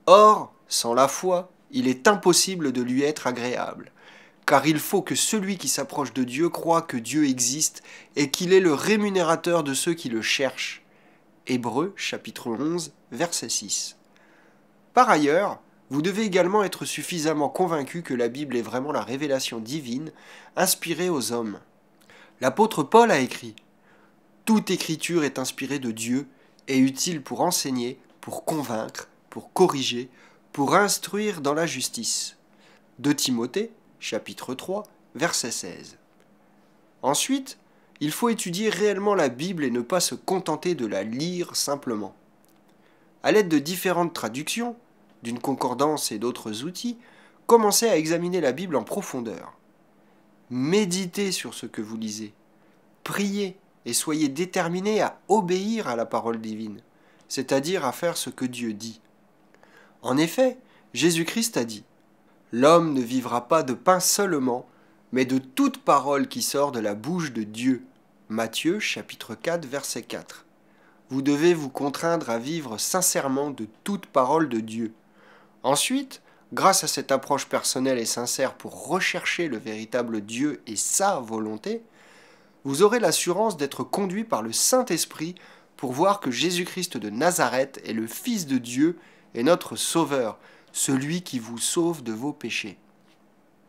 Or, sans la foi, il est impossible de lui être agréable, car il faut que celui qui s'approche de Dieu croit que Dieu existe et qu'il est le rémunérateur de ceux qui le cherchent. Hébreux chapitre 11 verset 6. Par ailleurs, vous devez également être suffisamment convaincu que la Bible est vraiment la révélation divine inspirée aux hommes. L'apôtre Paul a écrit Toute écriture est inspirée de Dieu et utile pour enseigner, pour convaincre, pour corriger, pour instruire dans la justice. De Timothée, chapitre 3, verset 16. Ensuite, il faut étudier réellement la Bible et ne pas se contenter de la lire simplement. À l'aide de différentes traductions, d'une concordance et d'autres outils, commencez à examiner la Bible en profondeur. Méditez sur ce que vous lisez. Priez et soyez déterminés à obéir à la parole divine, c'est-à-dire à faire ce que Dieu dit. En effet, Jésus-Christ a dit L'homme ne vivra pas de pain seulement, mais de toute parole qui sort de la bouche de Dieu. Matthieu chapitre 4 verset 4. Vous devez vous contraindre à vivre sincèrement de toute parole de Dieu. Ensuite, grâce à cette approche personnelle et sincère pour rechercher le véritable Dieu et sa volonté, vous aurez l'assurance d'être conduit par le Saint-Esprit pour voir que Jésus-Christ de Nazareth est le Fils de Dieu et notre Sauveur, celui qui vous sauve de vos péchés.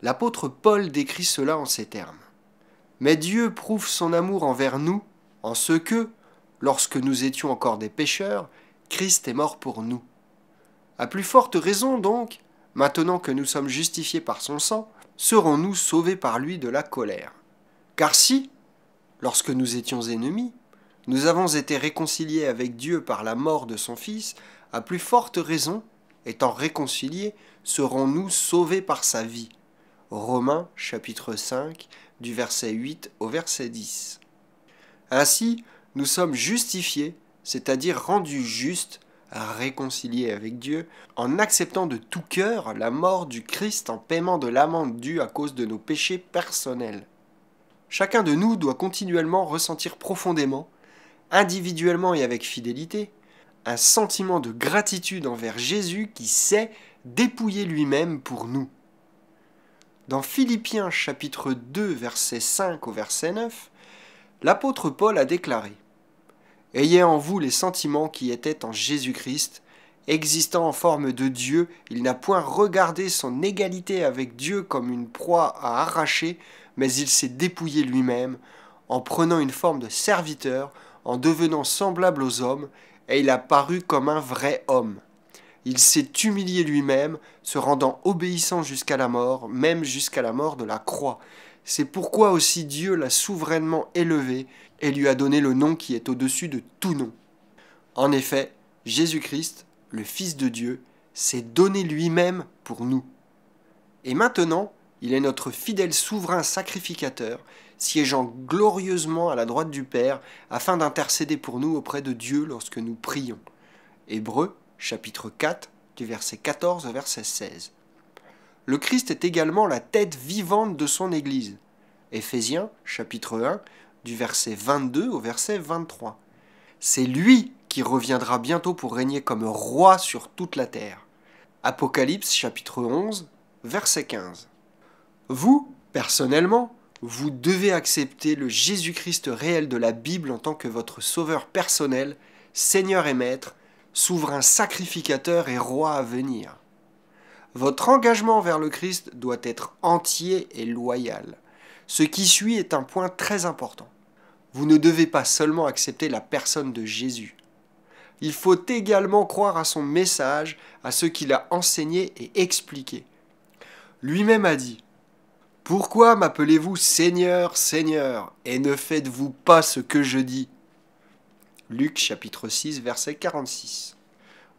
L'apôtre Paul décrit cela en ces termes. Mais Dieu prouve son amour envers nous en ce que, lorsque nous étions encore des pécheurs, Christ est mort pour nous. À plus forte raison donc, maintenant que nous sommes justifiés par son sang, serons-nous sauvés par lui de la colère. Car si, lorsque nous étions ennemis, nous avons été réconciliés avec Dieu par la mort de son Fils, à plus forte raison, étant réconciliés, serons-nous sauvés par sa vie? Romains chapitre 5 du verset 8 au verset 10. Ainsi, nous sommes justifiés, c'est-à-dire rendus justes réconcilier avec Dieu en acceptant de tout cœur la mort du Christ en paiement de l'amende due à cause de nos péchés personnels. Chacun de nous doit continuellement ressentir profondément, individuellement et avec fidélité, un sentiment de gratitude envers Jésus qui sait dépouiller lui-même pour nous. Dans Philippiens chapitre 2 verset 5 au verset 9, l'apôtre Paul a déclaré Ayez en vous les sentiments qui étaient en Jésus-Christ. Existant en forme de Dieu, il n'a point regardé son égalité avec Dieu comme une proie à arracher, mais il s'est dépouillé lui-même, en prenant une forme de serviteur, en devenant semblable aux hommes, et il a paru comme un vrai homme. Il s'est humilié lui-même, se rendant obéissant jusqu'à la mort, même jusqu'à la mort de la croix. C'est pourquoi aussi Dieu l'a souverainement élevé et lui a donné le nom qui est au-dessus de tout nom. En effet, Jésus-Christ, le Fils de Dieu, s'est donné lui-même pour nous. Et maintenant, il est notre fidèle souverain sacrificateur, siégeant glorieusement à la droite du Père, afin d'intercéder pour nous auprès de Dieu lorsque nous prions. Hébreux, chapitre 4, du verset 14 au verset 16. Le Christ est également la tête vivante de son Église. Éphésiens, chapitre 1, du verset 22 au verset 23. C'est lui qui reviendra bientôt pour régner comme roi sur toute la terre. Apocalypse chapitre 11, verset 15. Vous, personnellement, vous devez accepter le Jésus-Christ réel de la Bible en tant que votre sauveur personnel, Seigneur et Maître, souverain sacrificateur et roi à venir. Votre engagement vers le Christ doit être entier et loyal. Ce qui suit est un point très important. Vous ne devez pas seulement accepter la personne de Jésus. Il faut également croire à son message, à ce qu'il a enseigné et expliqué. Lui-même a dit Pourquoi m'appelez-vous Seigneur, Seigneur, et ne faites-vous pas ce que je dis? Luc chapitre 6, verset 46.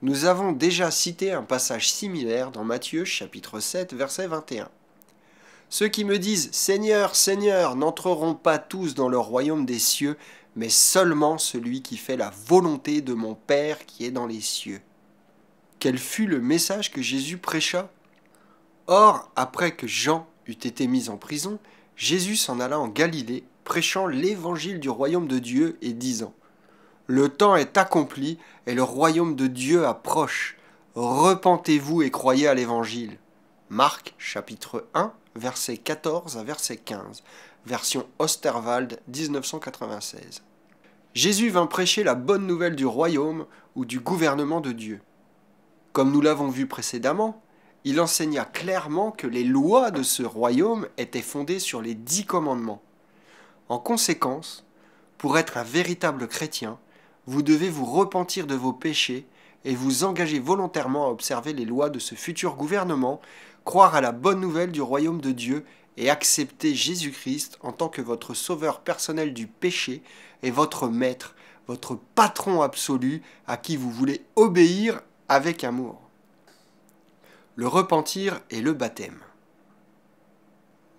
Nous avons déjà cité un passage similaire dans Matthieu chapitre 7, verset 21. Ceux qui me disent Seigneur, Seigneur n'entreront pas tous dans le royaume des cieux, mais seulement celui qui fait la volonté de mon Père qui est dans les cieux. Quel fut le message que Jésus prêcha? Or, après que Jean été mis en prison, Jésus s'en alla en Galilée, prêchant l'évangile du royaume de Dieu et disant Le temps est accompli et le royaume de Dieu approche. Repentez-vous et croyez à l'évangile. Marc chapitre 1, verset 14 à verset 15 version Osterwald 1996. Jésus vint prêcher la bonne nouvelle du royaume ou du gouvernement de Dieu. Comme nous l'avons vu précédemment, il enseigna clairement que les lois de ce royaume étaient fondées sur les dix commandements. En conséquence, pour être un véritable chrétien, vous devez vous repentir de vos péchés et vous engager volontairement à observer les lois de ce futur gouvernement, croire à la bonne nouvelle du royaume de Dieu et accepter Jésus-Christ en tant que votre sauveur personnel du péché et votre maître, votre patron absolu à qui vous voulez obéir avec amour. Le repentir et le baptême.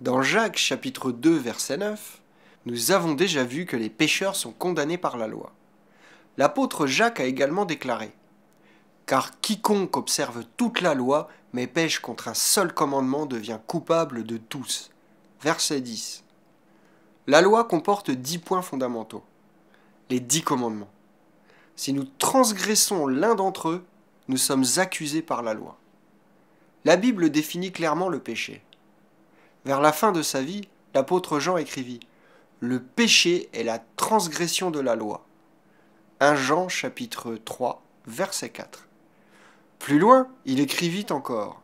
Dans Jacques chapitre 2 verset 9, nous avons déjà vu que les pécheurs sont condamnés par la loi. L'apôtre Jacques a également déclaré Car quiconque observe toute la loi mais pêche contre un seul commandement devient coupable de tous. Verset 10. La loi comporte dix points fondamentaux, les dix commandements. Si nous transgressons l'un d'entre eux, nous sommes accusés par la loi. La Bible définit clairement le péché. Vers la fin de sa vie, l'apôtre Jean écrivit Le péché est la transgression de la loi. 1 Jean chapitre 3 verset 4. Plus loin, il écrivit encore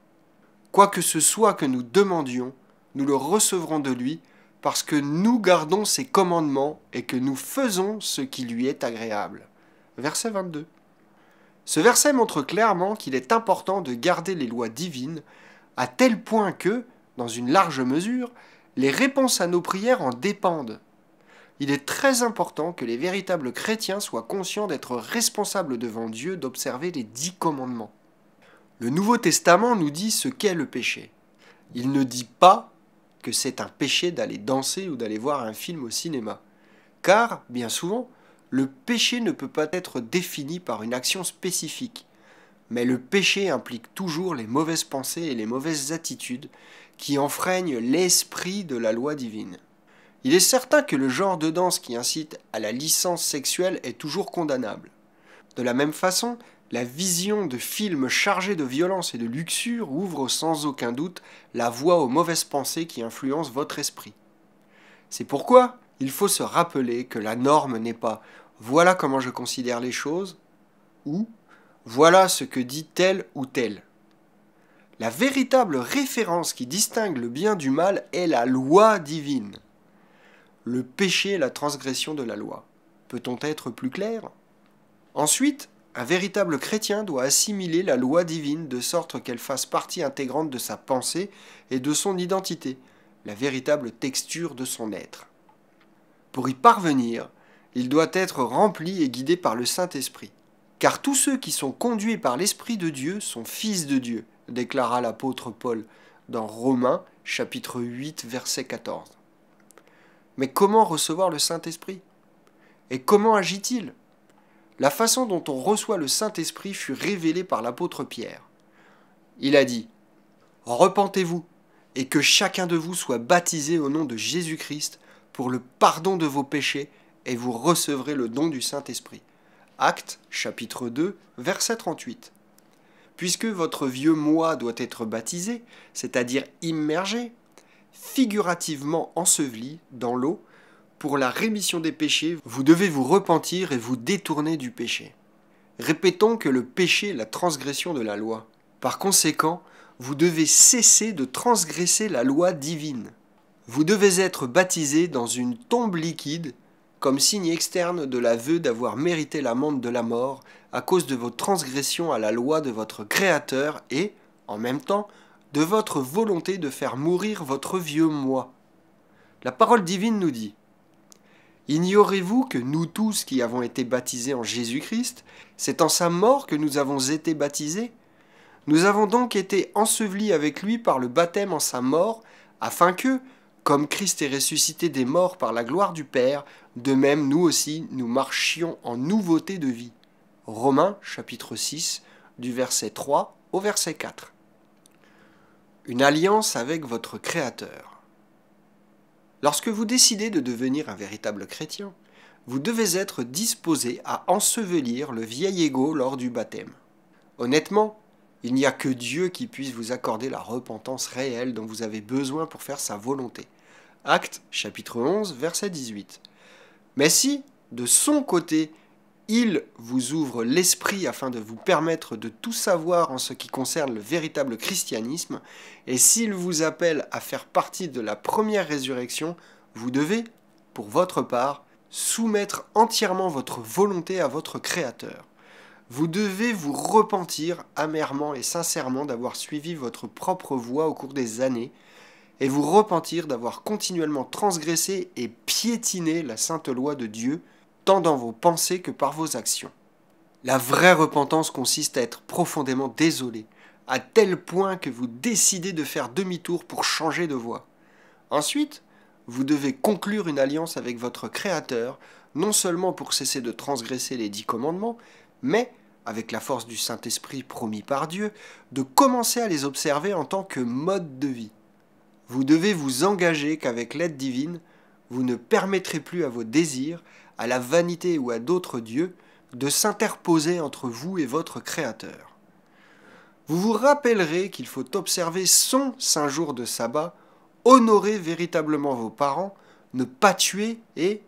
Quoi que ce soit que nous demandions, nous le recevrons de lui, parce que nous gardons ses commandements et que nous faisons ce qui lui est agréable. Verset 22. Ce verset montre clairement qu'il est important de garder les lois divines, à tel point que, dans une large mesure, les réponses à nos prières en dépendent. Il est très important que les véritables chrétiens soient conscients d'être responsables devant Dieu d'observer les dix commandements. Le Nouveau Testament nous dit ce qu'est le péché. Il ne dit pas que c'est un péché d'aller danser ou d'aller voir un film au cinéma. Car, bien souvent, le péché ne peut pas être défini par une action spécifique. Mais le péché implique toujours les mauvaises pensées et les mauvaises attitudes qui enfreignent l'esprit de la loi divine. Il est certain que le genre de danse qui incite à la licence sexuelle est toujours condamnable. De la même façon, la vision de films chargés de violence et de luxure ouvre sans aucun doute la voie aux mauvaises pensées qui influencent votre esprit. C'est pourquoi il faut se rappeler que la norme n'est pas voilà comment je considère les choses ou voilà ce que dit tel ou tel. La véritable référence qui distingue le bien du mal est la loi divine. Le péché est la transgression de la loi. Peut-on être plus clair? Ensuite, un véritable chrétien doit assimiler la loi divine de sorte qu'elle fasse partie intégrante de sa pensée et de son identité, la véritable texture de son être. Pour y parvenir, il doit être rempli et guidé par le Saint-Esprit. Car tous ceux qui sont conduits par l'Esprit de Dieu sont fils de Dieu, déclara l'apôtre Paul dans Romains chapitre 8 verset 14. Mais comment recevoir le Saint-Esprit? Et comment agit-il? La façon dont on reçoit le Saint-Esprit fut révélée par l'apôtre Pierre. Il a dit Repentez-vous, et que chacun de vous soit baptisé au nom de Jésus-Christ pour le pardon de vos péchés, et vous recevrez le don du Saint-Esprit. Acte chapitre 2, verset 38. Puisque votre vieux moi doit être baptisé, c'est-à-dire immergé, figurativement enseveli dans l'eau, pour la rémission des péchés, vous devez vous repentir et vous détourner du péché. Répétons que le péché est la transgression de la loi. Par conséquent, vous devez cesser de transgresser la loi divine. Vous devez être baptisé dans une tombe liquide comme signe externe de l'aveu d'avoir mérité l'amende de la mort à cause de vos transgressions à la loi de votre Créateur et, en même temps, de votre volonté de faire mourir votre vieux moi. La parole divine nous dit Ignorez-vous que nous tous qui avons été baptisés en Jésus-Christ, c'est en sa mort que nous avons été baptisés Nous avons donc été ensevelis avec lui par le baptême en sa mort, afin que, comme Christ est ressuscité des morts par la gloire du Père, de même nous aussi nous marchions en nouveauté de vie. Romains chapitre 6 du verset 3 au verset 4. Une alliance avec votre Créateur. Lorsque vous décidez de devenir un véritable chrétien, vous devez être disposé à ensevelir le vieil ego lors du baptême. Honnêtement, il n'y a que Dieu qui puisse vous accorder la repentance réelle dont vous avez besoin pour faire sa volonté. Acte chapitre 11 verset 18. Mais si, de son côté, il vous ouvre l'esprit afin de vous permettre de tout savoir en ce qui concerne le véritable christianisme, et s'il vous appelle à faire partie de la première résurrection, vous devez, pour votre part, soumettre entièrement votre volonté à votre Créateur. Vous devez vous repentir amèrement et sincèrement d'avoir suivi votre propre voie au cours des années, et vous repentir d'avoir continuellement transgressé et piétiné la sainte loi de Dieu, tant dans vos pensées que par vos actions. La vraie repentance consiste à être profondément désolé, à tel point que vous décidez de faire demi-tour pour changer de voie. Ensuite, vous devez conclure une alliance avec votre Créateur, non seulement pour cesser de transgresser les dix commandements, mais, avec la force du Saint-Esprit promis par Dieu, de commencer à les observer en tant que mode de vie. Vous devez vous engager qu'avec l'aide divine, vous ne permettrez plus à vos désirs, à la vanité ou à d'autres dieux de s'interposer entre vous et votre Créateur. Vous vous rappellerez qu'il faut observer son saint jour de sabbat, honorer véritablement vos parents, ne pas tuer et,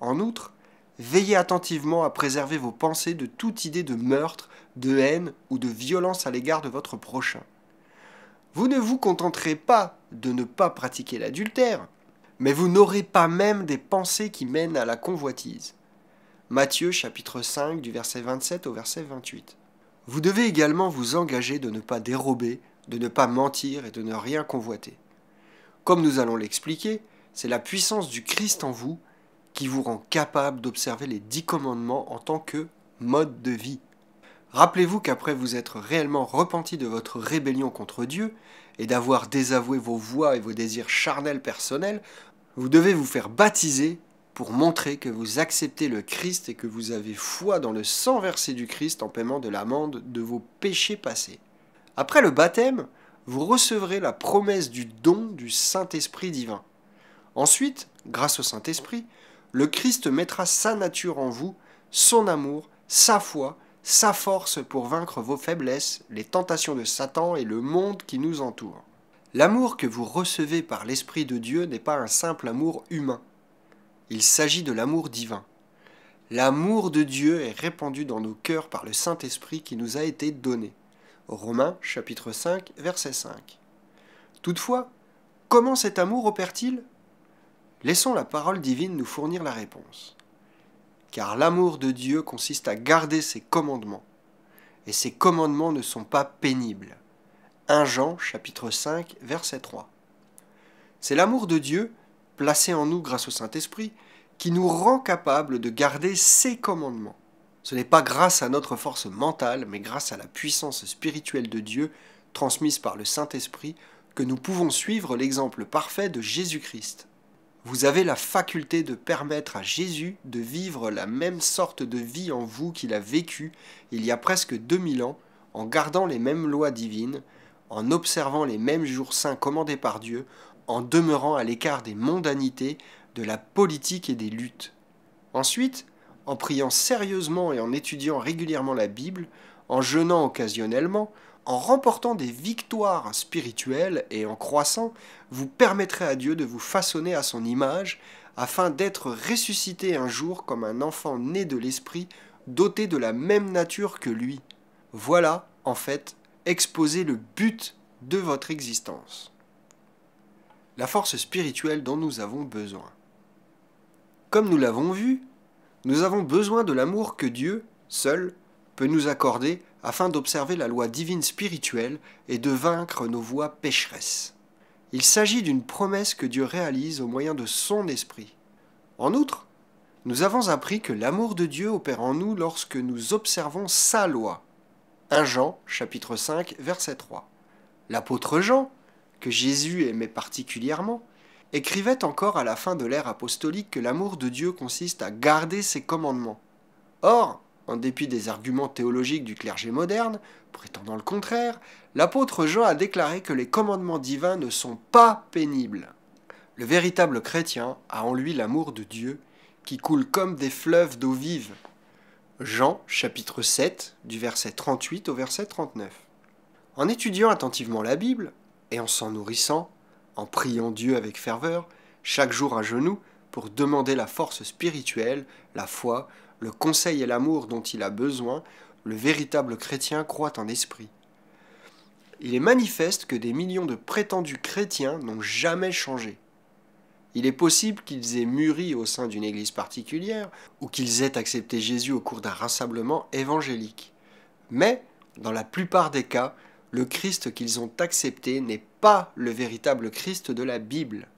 en outre, veiller attentivement à préserver vos pensées de toute idée de meurtre, de haine ou de violence à l'égard de votre prochain. Vous ne vous contenterez pas de ne pas pratiquer l'adultère, mais vous n'aurez pas même des pensées qui mènent à la convoitise. Matthieu chapitre 5 du verset 27 au verset 28. Vous devez également vous engager de ne pas dérober, de ne pas mentir et de ne rien convoiter. Comme nous allons l'expliquer, c'est la puissance du Christ en vous qui vous rend capable d'observer les dix commandements en tant que mode de vie. Rappelez-vous qu'après vous être réellement repenti de votre rébellion contre Dieu et d'avoir désavoué vos voies et vos désirs charnels personnels, vous devez vous faire baptiser pour montrer que vous acceptez le Christ et que vous avez foi dans le sang versé du Christ en paiement de l'amende de vos péchés passés. Après le baptême, vous recevrez la promesse du don du Saint-Esprit divin. Ensuite, grâce au Saint-Esprit, le Christ mettra sa nature en vous, son amour, sa foi, sa force pour vaincre vos faiblesses, les tentations de Satan et le monde qui nous entoure. L'amour que vous recevez par l'Esprit de Dieu n'est pas un simple amour humain. Il s'agit de l'amour divin. L'amour de Dieu est répandu dans nos cœurs par le Saint-Esprit qui nous a été donné. Romains chapitre 5 verset 5. Toutefois, comment cet amour opère-t-il? Laissons la parole divine nous fournir la réponse car l'amour de Dieu consiste à garder ses commandements, et ses commandements ne sont pas pénibles. 1 Jean chapitre 5 verset 3. C'est l'amour de Dieu, placé en nous grâce au Saint-Esprit, qui nous rend capables de garder ses commandements. Ce n'est pas grâce à notre force mentale, mais grâce à la puissance spirituelle de Dieu, transmise par le Saint-Esprit, que nous pouvons suivre l'exemple parfait de Jésus-Christ. Vous avez la faculté de permettre à Jésus de vivre la même sorte de vie en vous qu'il a vécu il y a presque 2000 ans, en gardant les mêmes lois divines, en observant les mêmes jours saints commandés par Dieu, en demeurant à l'écart des mondanités, de la politique et des luttes. Ensuite, en priant sérieusement et en étudiant régulièrement la Bible, en jeûnant occasionnellement, en remportant des victoires spirituelles et en croissant, vous permettrez à Dieu de vous façonner à son image, afin d'être ressuscité un jour comme un enfant né de l'Esprit, doté de la même nature que lui. Voilà, en fait, exposer le but de votre existence. la force spirituelle dont nous avons besoin. Comme nous l'avons vu, nous avons besoin de l'amour que Dieu, seul, peut nous accorder afin d'observer la loi divine spirituelle et de vaincre nos voies pécheresses. Il s'agit d'une promesse que Dieu réalise au moyen de son esprit. En outre, nous avons appris que l'amour de Dieu opère en nous lorsque nous observons sa loi. 1 Jean chapitre 5 verset 3. L'apôtre Jean, que Jésus aimait particulièrement, écrivait encore à la fin de l'ère apostolique que l'amour de Dieu consiste à garder ses commandements. Or, en dépit des arguments théologiques du clergé moderne, prétendant le contraire, l'apôtre Jean a déclaré que les commandements divins ne sont pas pénibles. Le véritable chrétien a en lui l'amour de Dieu qui coule comme des fleuves d'eau vive. Jean chapitre 7 du verset 38 au verset 39. En étudiant attentivement la Bible et en s'en nourrissant, en priant Dieu avec ferveur, chaque jour à genoux, pour demander la force spirituelle, la foi, le conseil et l'amour dont il a besoin, le véritable chrétien croit en esprit. Il est manifeste que des millions de prétendus chrétiens n'ont jamais changé. Il est possible qu'ils aient mûri au sein d'une église particulière ou qu'ils aient accepté Jésus au cours d'un rassemblement évangélique. Mais, dans la plupart des cas, le Christ qu'ils ont accepté n'est pas le véritable Christ de la Bible.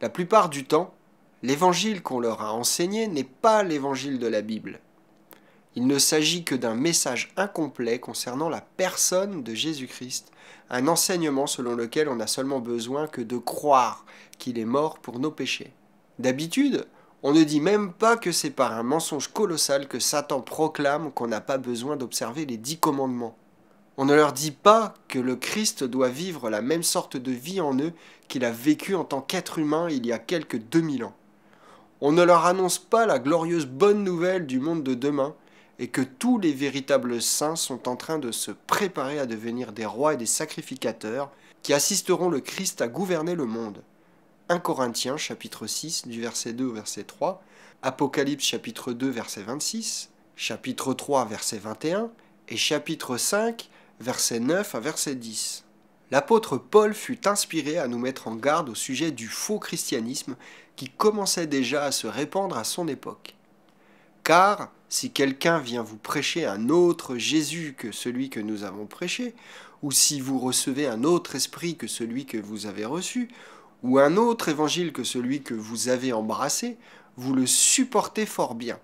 La plupart du temps, l'évangile qu'on leur a enseigné n'est pas l'évangile de la Bible. Il ne s'agit que d'un message incomplet concernant la personne de Jésus-Christ, un enseignement selon lequel on n'a seulement besoin que de croire qu'il est mort pour nos péchés. D'habitude, on ne dit même pas que c'est par un mensonge colossal que Satan proclame qu'on n'a pas besoin d'observer les dix commandements. On ne leur dit pas que le Christ doit vivre la même sorte de vie en eux qu'il a vécu en tant qu'être humain il y a quelques 2000 ans. On ne leur annonce pas la glorieuse bonne nouvelle du monde de demain et que tous les véritables saints sont en train de se préparer à devenir des rois et des sacrificateurs qui assisteront le Christ à gouverner le monde. 1 Corinthiens chapitre 6 du verset 2 au verset 3, Apocalypse chapitre 2 verset 26, chapitre 3 verset 21 et chapitre 5 versets 9 à verset 10. L'apôtre Paul fut inspiré à nous mettre en garde au sujet du faux christianisme qui commençait déjà à se répandre à son époque. Car si quelqu'un vient vous prêcher un autre Jésus que celui que nous avons prêché, ou si vous recevez un autre esprit que celui que vous avez reçu, ou un autre évangile que celui que vous avez embrassé, vous le supportez fort bien.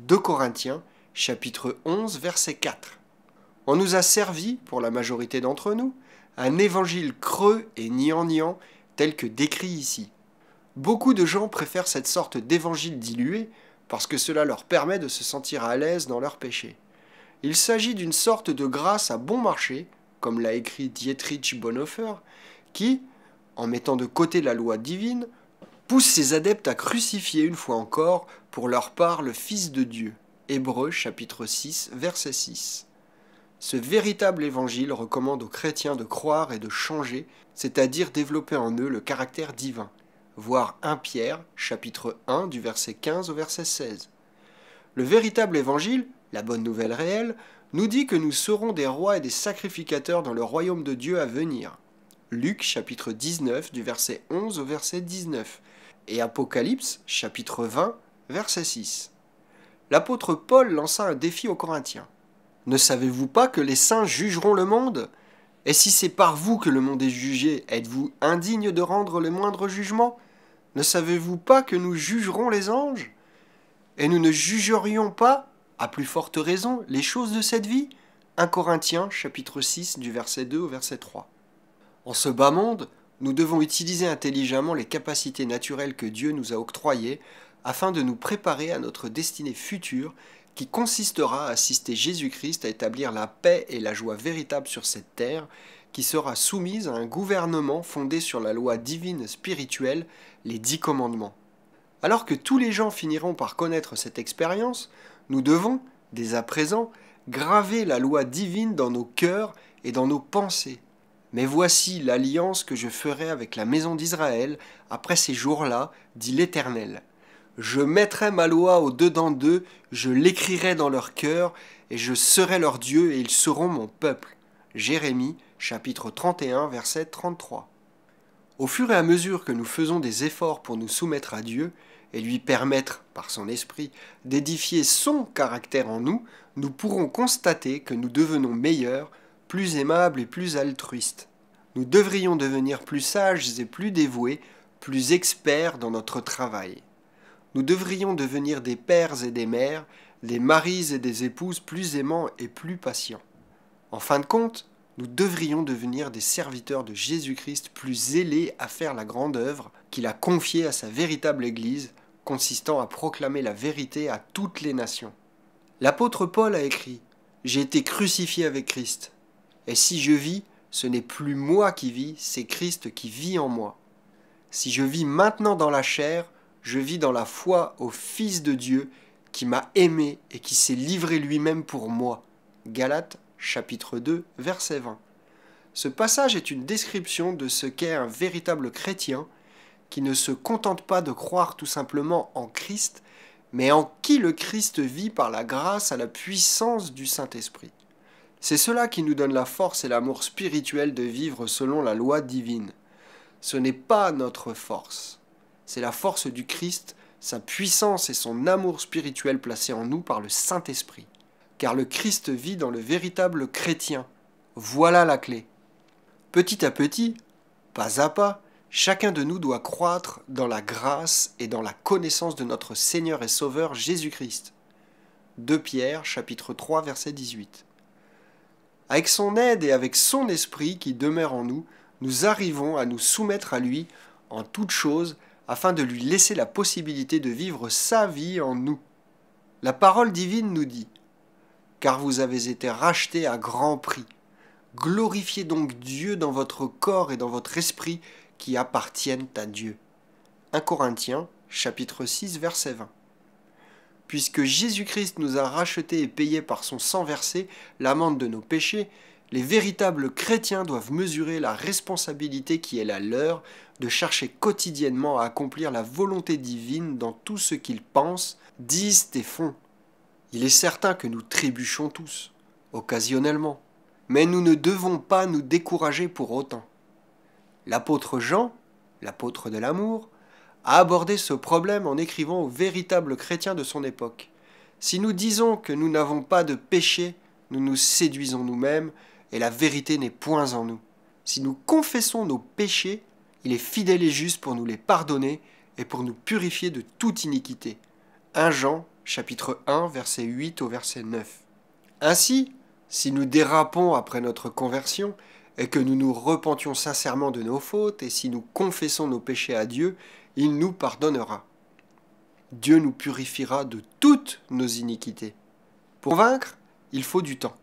2 Corinthiens, chapitre 11, verset 4. On nous a servi, pour la majorité d'entre nous, un évangile creux et niant tel que décrit ici. Beaucoup de gens préfèrent cette sorte d'évangile dilué parce que cela leur permet de se sentir à l'aise dans leurs péchés. Il s'agit d'une sorte de grâce à bon marché, comme l'a écrit Dietrich Bonhoeffer, qui, en mettant de côté la loi divine, pousse ses adeptes à crucifier une fois encore pour leur part le Fils de Dieu. Hébreux chapitre 6 verset 6. Ce véritable évangile recommande aux chrétiens de croire et de changer, c'est-à-dire développer en eux le caractère divin. Voir 1 Pierre, chapitre 1, du verset 15 au verset 16. Le véritable évangile, la bonne nouvelle réelle, nous dit que nous serons des rois et des sacrificateurs dans le royaume de Dieu à venir. Luc chapitre 19 du verset 11 au verset 19 et Apocalypse chapitre 20 verset 6. L'apôtre Paul lança un défi aux Corinthiens. Ne savez-vous pas que les saints jugeront le monde? Et si c'est par vous que le monde est jugé, êtes-vous indigne de rendre le moindre jugement? Ne savez-vous pas que nous jugerons les anges? Et nous ne jugerions pas, à plus forte raison, les choses de cette vie? 1 Corinthiens chapitre 6 du verset 2 au verset 3. En ce bas monde, nous devons utiliser intelligemment les capacités naturelles que Dieu nous a octroyées afin de nous préparer à notre destinée future qui consistera à assister Jésus-Christ à établir la paix et la joie véritable sur cette terre, qui sera soumise à un gouvernement fondé sur la loi divine spirituelle, les dix commandements. Alors que tous les gens finiront par connaître cette expérience, nous devons, dès à présent, graver la loi divine dans nos cœurs et dans nos pensées. Mais voici l'alliance que je ferai avec la maison d'Israël après ces jours-là, dit l'Éternel. Je mettrai ma loi au-dedans d'eux, je l'écrirai dans leur cœur, et je serai leur Dieu, et ils seront mon peuple. Jérémie, chapitre 31, verset 33. Au fur et à mesure que nous faisons des efforts pour nous soumettre à Dieu et lui permettre, par son esprit, d'édifier son caractère en nous, nous pourrons constater que nous devenons meilleurs, plus aimables et plus altruistes. Nous devrions devenir plus sages et plus dévoués, plus experts dans notre travail. Nous devrions devenir des pères et des mères, des maris et des épouses plus aimants et plus patients. En fin de compte, nous devrions devenir des serviteurs de Jésus-Christ plus zélés à faire la grande œuvre qu'il a confiée à sa véritable Église, consistant à proclamer la vérité à toutes les nations. L'apôtre Paul a écrit J'ai été crucifié avec Christ, et si je vis, ce n'est plus moi qui vis, c'est Christ qui vit en moi. Si je vis maintenant dans la chair, je vis dans la foi au Fils de Dieu qui m'a aimé et qui s'est livré lui-même pour moi. Galates chapitre 2 verset 20. Ce passage est une description de ce qu'est un véritable chrétien qui ne se contente pas de croire tout simplement en Christ, mais en qui le Christ vit par la grâce à la puissance du Saint-Esprit. C'est cela qui nous donne la force et l'amour spirituel de vivre selon la loi divine. Ce n'est pas notre force, c'est la force du Christ, sa puissance et son amour spirituel placé en nous par le Saint-Esprit. Car le Christ vit dans le véritable chrétien. Voilà la clé. Petit à petit, pas à pas, chacun de nous doit croître dans la grâce et dans la connaissance de notre Seigneur et Sauveur Jésus-Christ. 2 Pierre chapitre 3 verset 18. Avec son aide et avec son esprit qui demeure en nous, nous arrivons à nous soumettre à lui en toutes choses afin de lui laisser la possibilité de vivre sa vie en nous. La parole divine nous dit Car vous avez été rachetés à grand prix. Glorifiez donc Dieu dans votre corps et dans votre esprit qui appartiennent à Dieu. 1 Corinthiens chapitre 6 verset 20. Puisque Jésus-Christ nous a rachetés et payés par son sang versé l'amende de nos péchés, les véritables chrétiens doivent mesurer la responsabilité qui est la leur de chercher quotidiennement à accomplir la volonté divine dans tout ce qu'ils pensent, disent et font. Il est certain que nous trébuchons tous, occasionnellement, mais nous ne devons pas nous décourager pour autant. L'apôtre Jean, l'apôtre de l'amour, a abordé ce problème en écrivant aux véritables chrétiens de son époque. Si nous disons que nous n'avons pas de péché, nous nous séduisons nous-mêmes, et la vérité n'est point en nous. Si nous confessons nos péchés, il est fidèle et juste pour nous les pardonner et pour nous purifier de toute iniquité. 1 Jean chapitre 1 verset 8 au verset 9. Ainsi, si nous dérapons après notre conversion, et que nous nous repentions sincèrement de nos fautes, et si nous confessons nos péchés à Dieu, il nous pardonnera. Dieu nous purifiera de toutes nos iniquités. Pour vaincre, il faut du temps.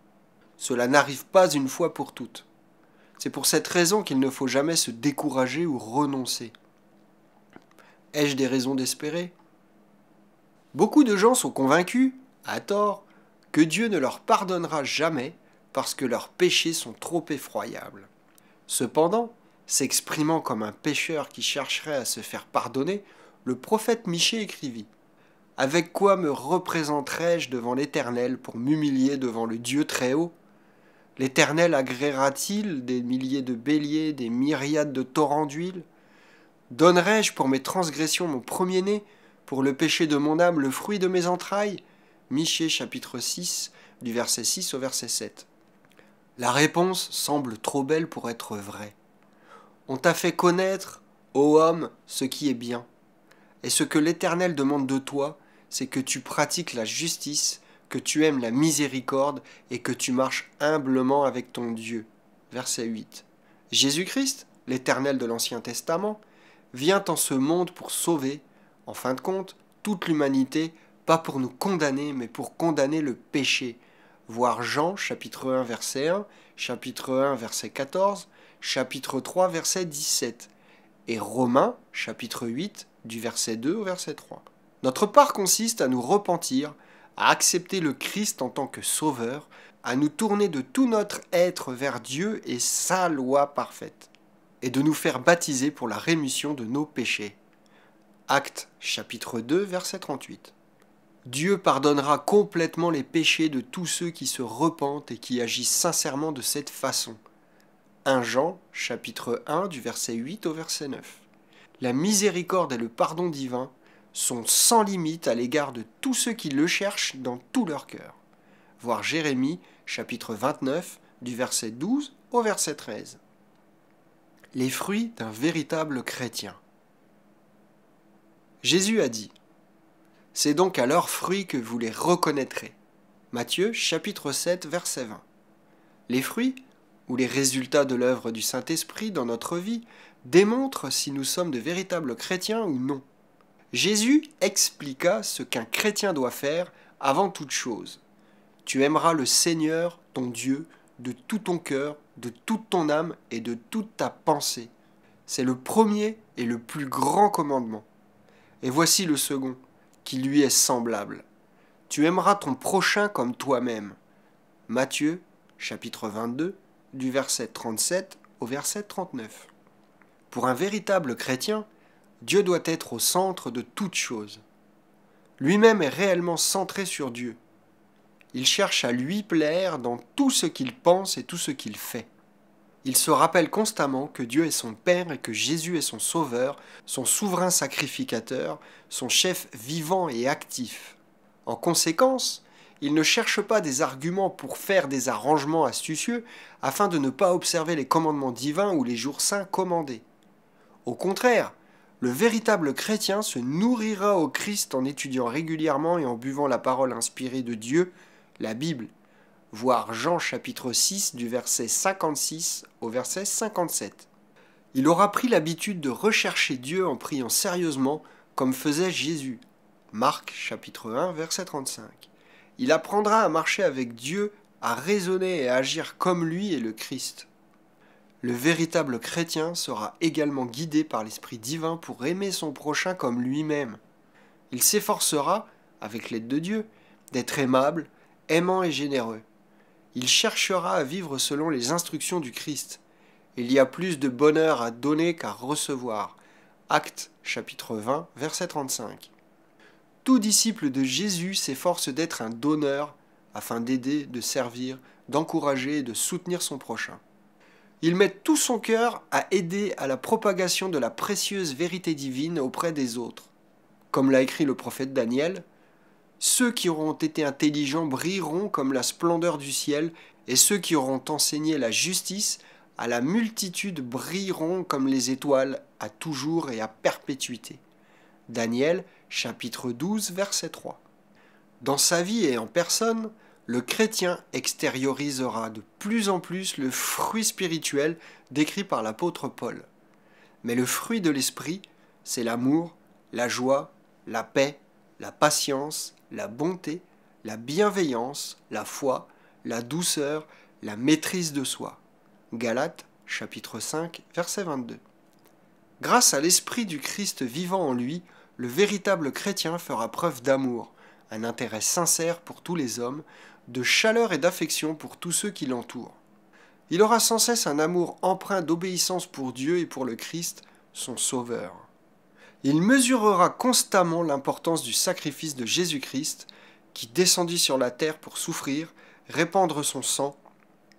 Cela n'arrive pas une fois pour toutes. C'est pour cette raison qu'il ne faut jamais se décourager ou renoncer. Ai-je des raisons d'espérer? Beaucoup de gens sont convaincus, à tort, que Dieu ne leur pardonnera jamais parce que leurs péchés sont trop effroyables. Cependant, s'exprimant comme un pécheur qui chercherait à se faire pardonner, le prophète Michée écrivit Avec quoi me représenterai-je devant l'Éternel pour m'humilier devant le Dieu très haut L'Éternel agréera-t-il des milliers de béliers, des myriades de torrents d'huile? Donnerai-je pour mes transgressions mon premier-né, pour le péché de mon âme le fruit de mes entrailles Michée chapitre 6, du verset 6 au verset 7. La réponse semble trop belle pour être vraie. On t'a fait connaître, ô homme, ce qui est bien. Et ce que l'Éternel demande de toi, c'est que tu pratiques la justice, que tu aimes la miséricorde et que tu marches humblement avec ton Dieu. Verset 8. Jésus-Christ, l'Éternel de l'Ancien Testament, vient en ce monde pour sauver, en fin de compte, toute l'humanité, pas pour nous condamner, mais pour condamner le péché. Voir Jean chapitre 1 verset 1, chapitre 1 verset 14, chapitre 3 verset 17, et Romains chapitre 8 du verset 2 au verset 3. Notre part consiste à nous repentir, à accepter le Christ en tant que Sauveur, à nous tourner de tout notre être vers Dieu et sa loi parfaite, et de nous faire baptiser pour la rémission de nos péchés. Acte chapitre 2 verset 38. Dieu pardonnera complètement les péchés de tous ceux qui se repentent et qui agissent sincèrement de cette façon. 1 Jean, chapitre 1, du verset 8 au verset 9. La miséricorde et le pardon divin sont sans limite à l'égard de tous ceux qui le cherchent dans tout leur cœur. Voir Jérémie, chapitre 29, du verset 12 au verset 13. Les fruits d'un véritable chrétien. Jésus a dit C'est donc à leurs fruits que vous les reconnaîtrez. Matthieu chapitre 7 verset 20. Les fruits ou les résultats de l'œuvre du Saint-Esprit dans notre vie démontrent si nous sommes de véritables chrétiens ou non. Jésus expliqua ce qu'un chrétien doit faire avant toute chose. Tu aimeras le Seigneur, ton Dieu, de tout ton cœur, de toute ton âme et de toute ta pensée. C'est le premier et le plus grand commandement. Et voici le second, qui lui est semblable. Tu aimeras ton prochain comme toi-même. Matthieu, chapitre 22, du verset 37 au verset 39. Pour un véritable chrétien, Dieu doit être au centre de toute chose. Lui-même est réellement centré sur Dieu. Il cherche à lui plaire dans tout ce qu'il pense et tout ce qu'il fait. Il se rappelle constamment que Dieu est son Père et que Jésus est son Sauveur, son souverain sacrificateur, son chef vivant et actif. En conséquence, il ne cherche pas des arguments pour faire des arrangements astucieux afin de ne pas observer les commandements divins ou les jours saints commandés. Au contraire, le véritable chrétien se nourrira au Christ en étudiant régulièrement et en buvant la parole inspirée de Dieu, la Bible, voir Jean chapitre 6 du verset 56 au verset 57. Il aura pris l'habitude de rechercher Dieu en priant sérieusement comme faisait Jésus. Marc chapitre 1 verset 35 il apprendra à marcher avec Dieu, à raisonner et à agir comme lui et le Christ. Le véritable chrétien sera également guidé par l'Esprit divin pour aimer son prochain comme lui-même. Il s'efforcera, avec l'aide de Dieu, d'être aimable, aimant et généreux. Il cherchera à vivre selon les instructions du Christ. Il y a plus de bonheur à donner qu'à recevoir. Acte chapitre 20, verset 35. Tout disciple de Jésus s'efforce d'être un donneur afin d'aider, de servir, d'encourager et de soutenir son prochain. Il met tout son cœur à aider à la propagation de la précieuse vérité divine auprès des autres. Comme l'a écrit le prophète Daniel, ceux qui auront été intelligents brilleront comme la splendeur du ciel, et ceux qui auront enseigné la justice à la multitude brilleront comme les étoiles à toujours et à perpétuité. Daniel chapitre 12, verset 3. Dans sa vie et en personne, le chrétien extériorisera de plus en plus le fruit spirituel décrit par l'apôtre Paul. Mais le fruit de l'esprit, c'est l'amour, la joie, la paix, la patience, la bonté, la bienveillance, la foi, la douceur, la maîtrise de soi. Galates chapitre 5 verset 22. Grâce à l'esprit du Christ vivant en lui, le véritable chrétien fera preuve d'amour, un intérêt sincère pour tous les hommes, de chaleur et d'affection pour tous ceux qui l'entourent. Il aura sans cesse un amour empreint d'obéissance pour Dieu et pour le Christ, son Sauveur. Il mesurera constamment l'importance du sacrifice de Jésus-Christ, qui descendit sur la terre pour souffrir, répandre son sang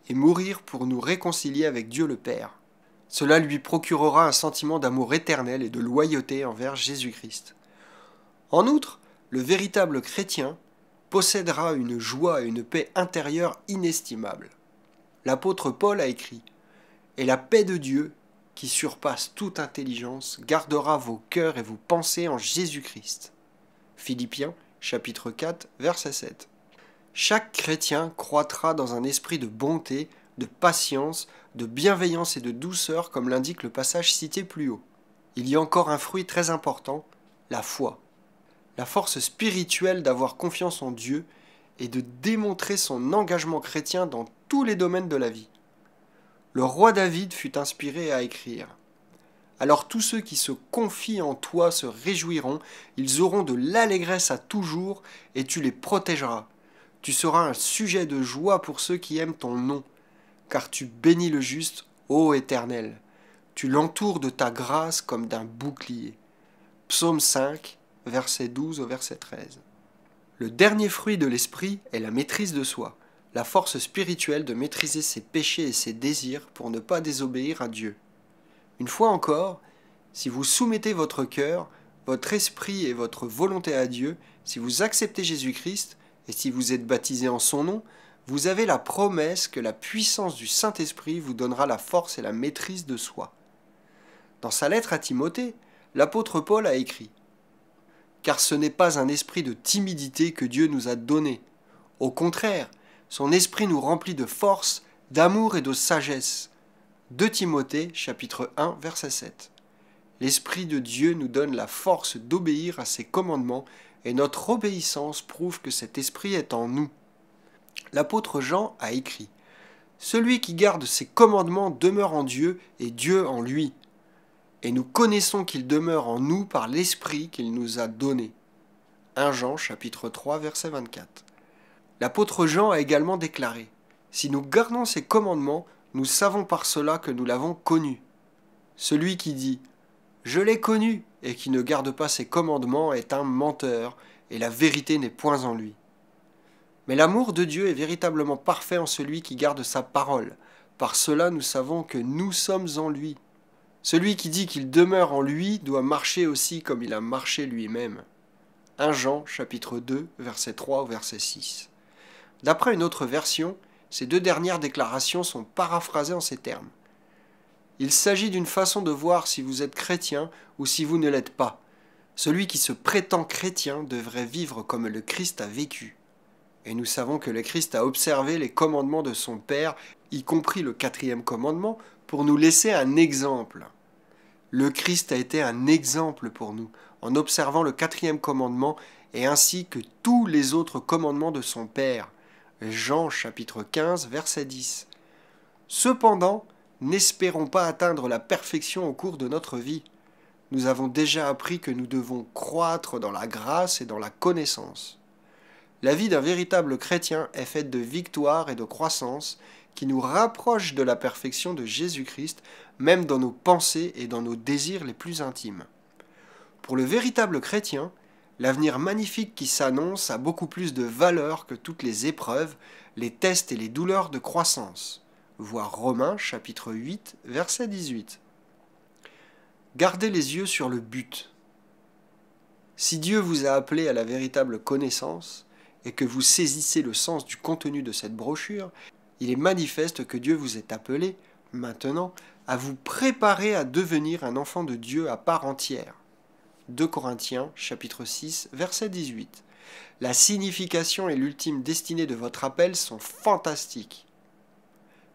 et mourir pour nous réconcilier avec Dieu le Père. Cela lui procurera un sentiment d'amour éternel et de loyauté envers Jésus-Christ. En outre, le véritable chrétien possédera une joie et une paix intérieure inestimables. L'apôtre Paul a écrit Et la paix de Dieu, qui surpasse toute intelligence, gardera vos cœurs et vos pensées en Jésus-Christ. Philippiens chapitre 4 verset 7. Chaque chrétien croîtra dans un esprit de bonté, de patience, de bienveillance et de douceur, comme l'indique le passage cité plus haut. Il y a encore un fruit très important, la foi. La force spirituelle d'avoir confiance en Dieu et de démontrer son engagement chrétien dans tous les domaines de la vie. Le roi David fut inspiré à écrire. Alors tous ceux qui se confient en toi se réjouiront, ils auront de l'allégresse à toujours, et tu les protégeras. Tu seras un sujet de joie pour ceux qui aiment ton nom car tu bénis le juste, ô Éternel. Tu l'entoures de ta grâce comme d'un bouclier. Psaume 5, verset 12 au verset 13. Le dernier fruit de l'esprit est la maîtrise de soi, la force spirituelle de maîtriser ses péchés et ses désirs pour ne pas désobéir à Dieu. Une fois encore, si vous soumettez votre cœur, votre esprit et votre volonté à Dieu, si vous acceptez Jésus-Christ, et si vous êtes baptisé en son nom, vous avez la promesse que la puissance du Saint-Esprit vous donnera la force et la maîtrise de soi. Dans sa lettre à Timothée, l'apôtre Paul a écrit Car ce n'est pas un esprit de timidité que Dieu nous a donné. Au contraire, son esprit nous remplit de force, d'amour et de sagesse. 2 Timothée chapitre 1 verset 7. L'Esprit de Dieu nous donne la force d'obéir à ses commandements et notre obéissance prouve que cet esprit est en nous. L'apôtre Jean a écrit Celui qui garde ses commandements demeure en Dieu et Dieu en lui. Et nous connaissons qu'il demeure en nous par l'esprit qu'il nous a donné. 1 Jean chapitre 3 verset 24. L'apôtre Jean a également déclaré Si nous gardons ses commandements, nous savons par cela que nous l'avons connu. Celui qui dit Je l'ai connu et qui ne garde pas ses commandements est un menteur, et la vérité n'est point en lui. Mais l'amour de Dieu est véritablement parfait en celui qui garde sa parole. Par cela nous savons que nous sommes en lui. Celui qui dit qu'il demeure en lui doit marcher aussi comme il a marché lui-même. 1 Jean chapitre 2 verset 3 au verset 6. D'après une autre version, ces deux dernières déclarations sont paraphrasées en ces termes. Il s'agit d'une façon de voir si vous êtes chrétien ou si vous ne l'êtes pas. Celui qui se prétend chrétien devrait vivre comme le Christ a vécu. Et nous savons que le Christ a observé les commandements de son Père, y compris le quatrième commandement, pour nous laisser un exemple. Le Christ a été un exemple pour nous, en observant le quatrième commandement et ainsi que tous les autres commandements de son Père. Jean chapitre 15 verset 10. Cependant, n'espérons pas atteindre la perfection au cours de notre vie. Nous avons déjà appris que nous devons croître dans la grâce et dans la connaissance. La vie d'un véritable chrétien est faite de victoires et de croissance qui nous rapprochent de la perfection de Jésus-Christ, même dans nos pensées et dans nos désirs les plus intimes. Pour le véritable chrétien, l'avenir magnifique qui s'annonce a beaucoup plus de valeur que toutes les épreuves, les tests et les douleurs de croissance voir Romains chapitre 8, verset 18. Gardez les yeux sur le but. Si Dieu vous a appelé à la véritable connaissance et que vous saisissez le sens du contenu de cette brochure, il est manifeste que Dieu vous est appelé, maintenant, à vous préparer à devenir un enfant de Dieu à part entière. 2 Corinthiens chapitre 6 verset 18. La signification et l'ultime destinée de votre appel sont fantastiques.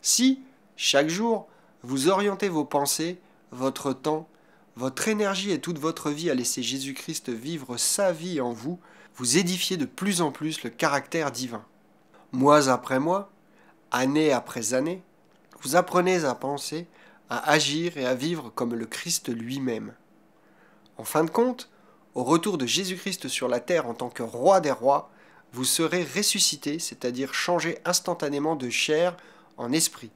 Si, chaque jour, vous orientez vos pensées, votre temps, votre énergie et toute votre vie à laisser Jésus-Christ vivre sa vie en vous, vous édifiez de plus en plus le caractère divin. Mois après mois, année après année, vous apprenez à penser, à agir et à vivre comme le Christ lui-même. En fin de compte, au retour de Jésus-Christ sur la terre en tant que roi des rois, vous serez ressuscité, c'est-à-dire changé instantanément de chair en esprit.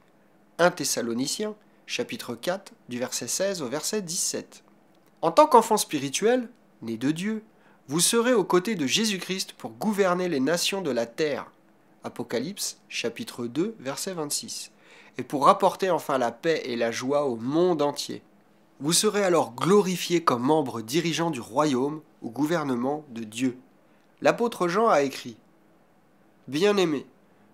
1 Thessaloniciens, chapitre 4, du verset 16 au verset 17. En tant qu'enfant spirituel, né de Dieu, vous serez aux côtés de Jésus-Christ pour gouverner les nations de la terre. Apocalypse, chapitre 2, verset 26. Et pour apporter enfin la paix et la joie au monde entier. Vous serez alors glorifié comme membre dirigeant du royaume ou gouvernement de Dieu. L'apôtre Jean a écrit Bien-aimés,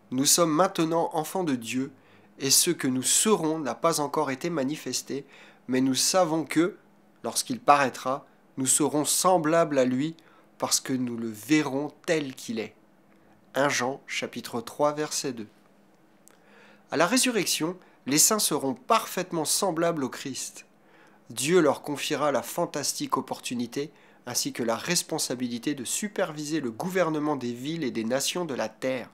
nous sommes maintenant enfants de Dieu, et ce que nous serons n'a pas encore été manifesté, mais nous savons que, lorsqu'il paraîtra, nous serons semblables à lui, parce que nous le verrons tel qu'il est. 1 Jean chapitre 3 verset 2. À la résurrection, les saints seront parfaitement semblables au Christ. Dieu leur confiera la fantastique opportunité ainsi que la responsabilité de superviser le gouvernement des villes et des nations de la terre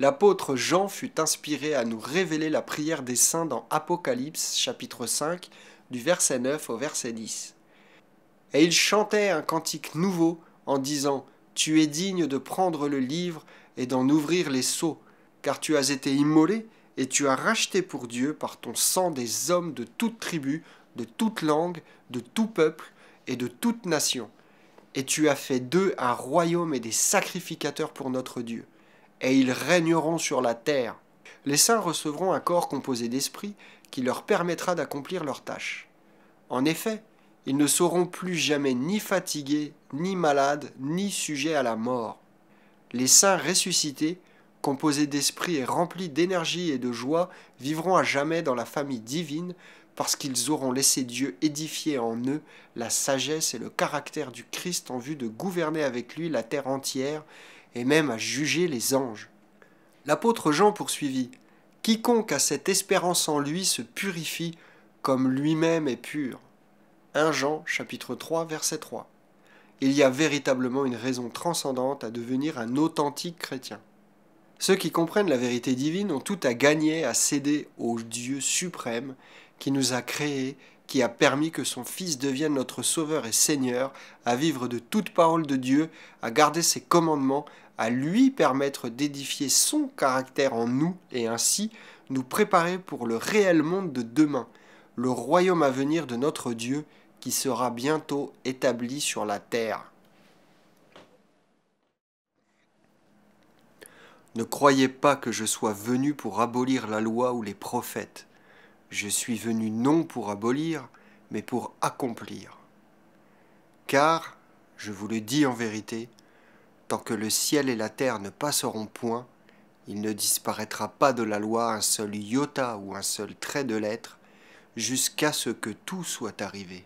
l'apôtre Jean fut inspiré à nous révéler la prière des saints dans Apocalypse chapitre 5 du verset 9 au verset 10. Et il chantait un cantique nouveau en disant Tu es digne de prendre le livre et d'en ouvrir les sceaux, car tu as été immolé et tu as racheté pour Dieu par ton sang des hommes de toute tribu, de toute langue, de tout peuple et de toute nation. Et tu as fait d'eux un royaume et des sacrificateurs pour notre Dieu et ils régneront sur la terre. Les saints recevront un corps composé d'esprit qui leur permettra d'accomplir leurs tâches. En effet, ils ne seront plus jamais ni fatigués, ni malades, ni sujets à la mort. Les saints ressuscités, composés d'esprit et remplis d'énergie et de joie, vivront à jamais dans la famille divine parce qu'ils auront laissé Dieu édifier en eux la sagesse et le caractère du Christ en vue de gouverner avec lui la terre entière et même à juger les anges. L'apôtre Jean poursuivit Quiconque a cette espérance en lui se purifie comme lui-même est pur. 1 Jean chapitre 3 verset 3. Il y a véritablement une raison transcendante à devenir un authentique chrétien. Ceux qui comprennent la vérité divine ont tout à gagner à céder au Dieu suprême qui nous a créés, qui a permis que son Fils devienne notre Sauveur et Seigneur, à vivre de toute parole de Dieu, à garder ses commandements, à lui permettre d'édifier son caractère en nous et ainsi nous préparer pour le réel monde de demain, le royaume à venir de notre Dieu qui sera bientôt établi sur la terre. Ne croyez pas que je sois venu pour abolir la loi ou les prophètes. Je suis venu non pour abolir, mais pour accomplir. Car, je vous le dis en vérité, Tant que le ciel et la terre ne passeront point, il ne disparaîtra pas de la loi un seul iota ou un seul trait de lettre, jusqu'à ce que tout soit arrivé.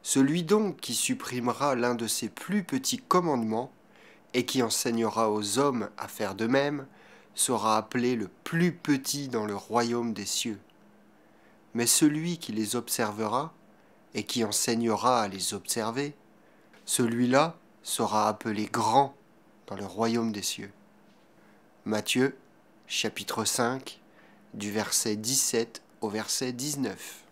Celui donc qui supprimera l'un de ces plus petits commandements, et qui enseignera aux hommes à faire de même, sera appelé le plus petit dans le royaume des cieux. Mais celui qui les observera, et qui enseignera à les observer, celui-là sera appelé grand dans le royaume des cieux. Matthieu chapitre 5 du verset 17 au verset 19.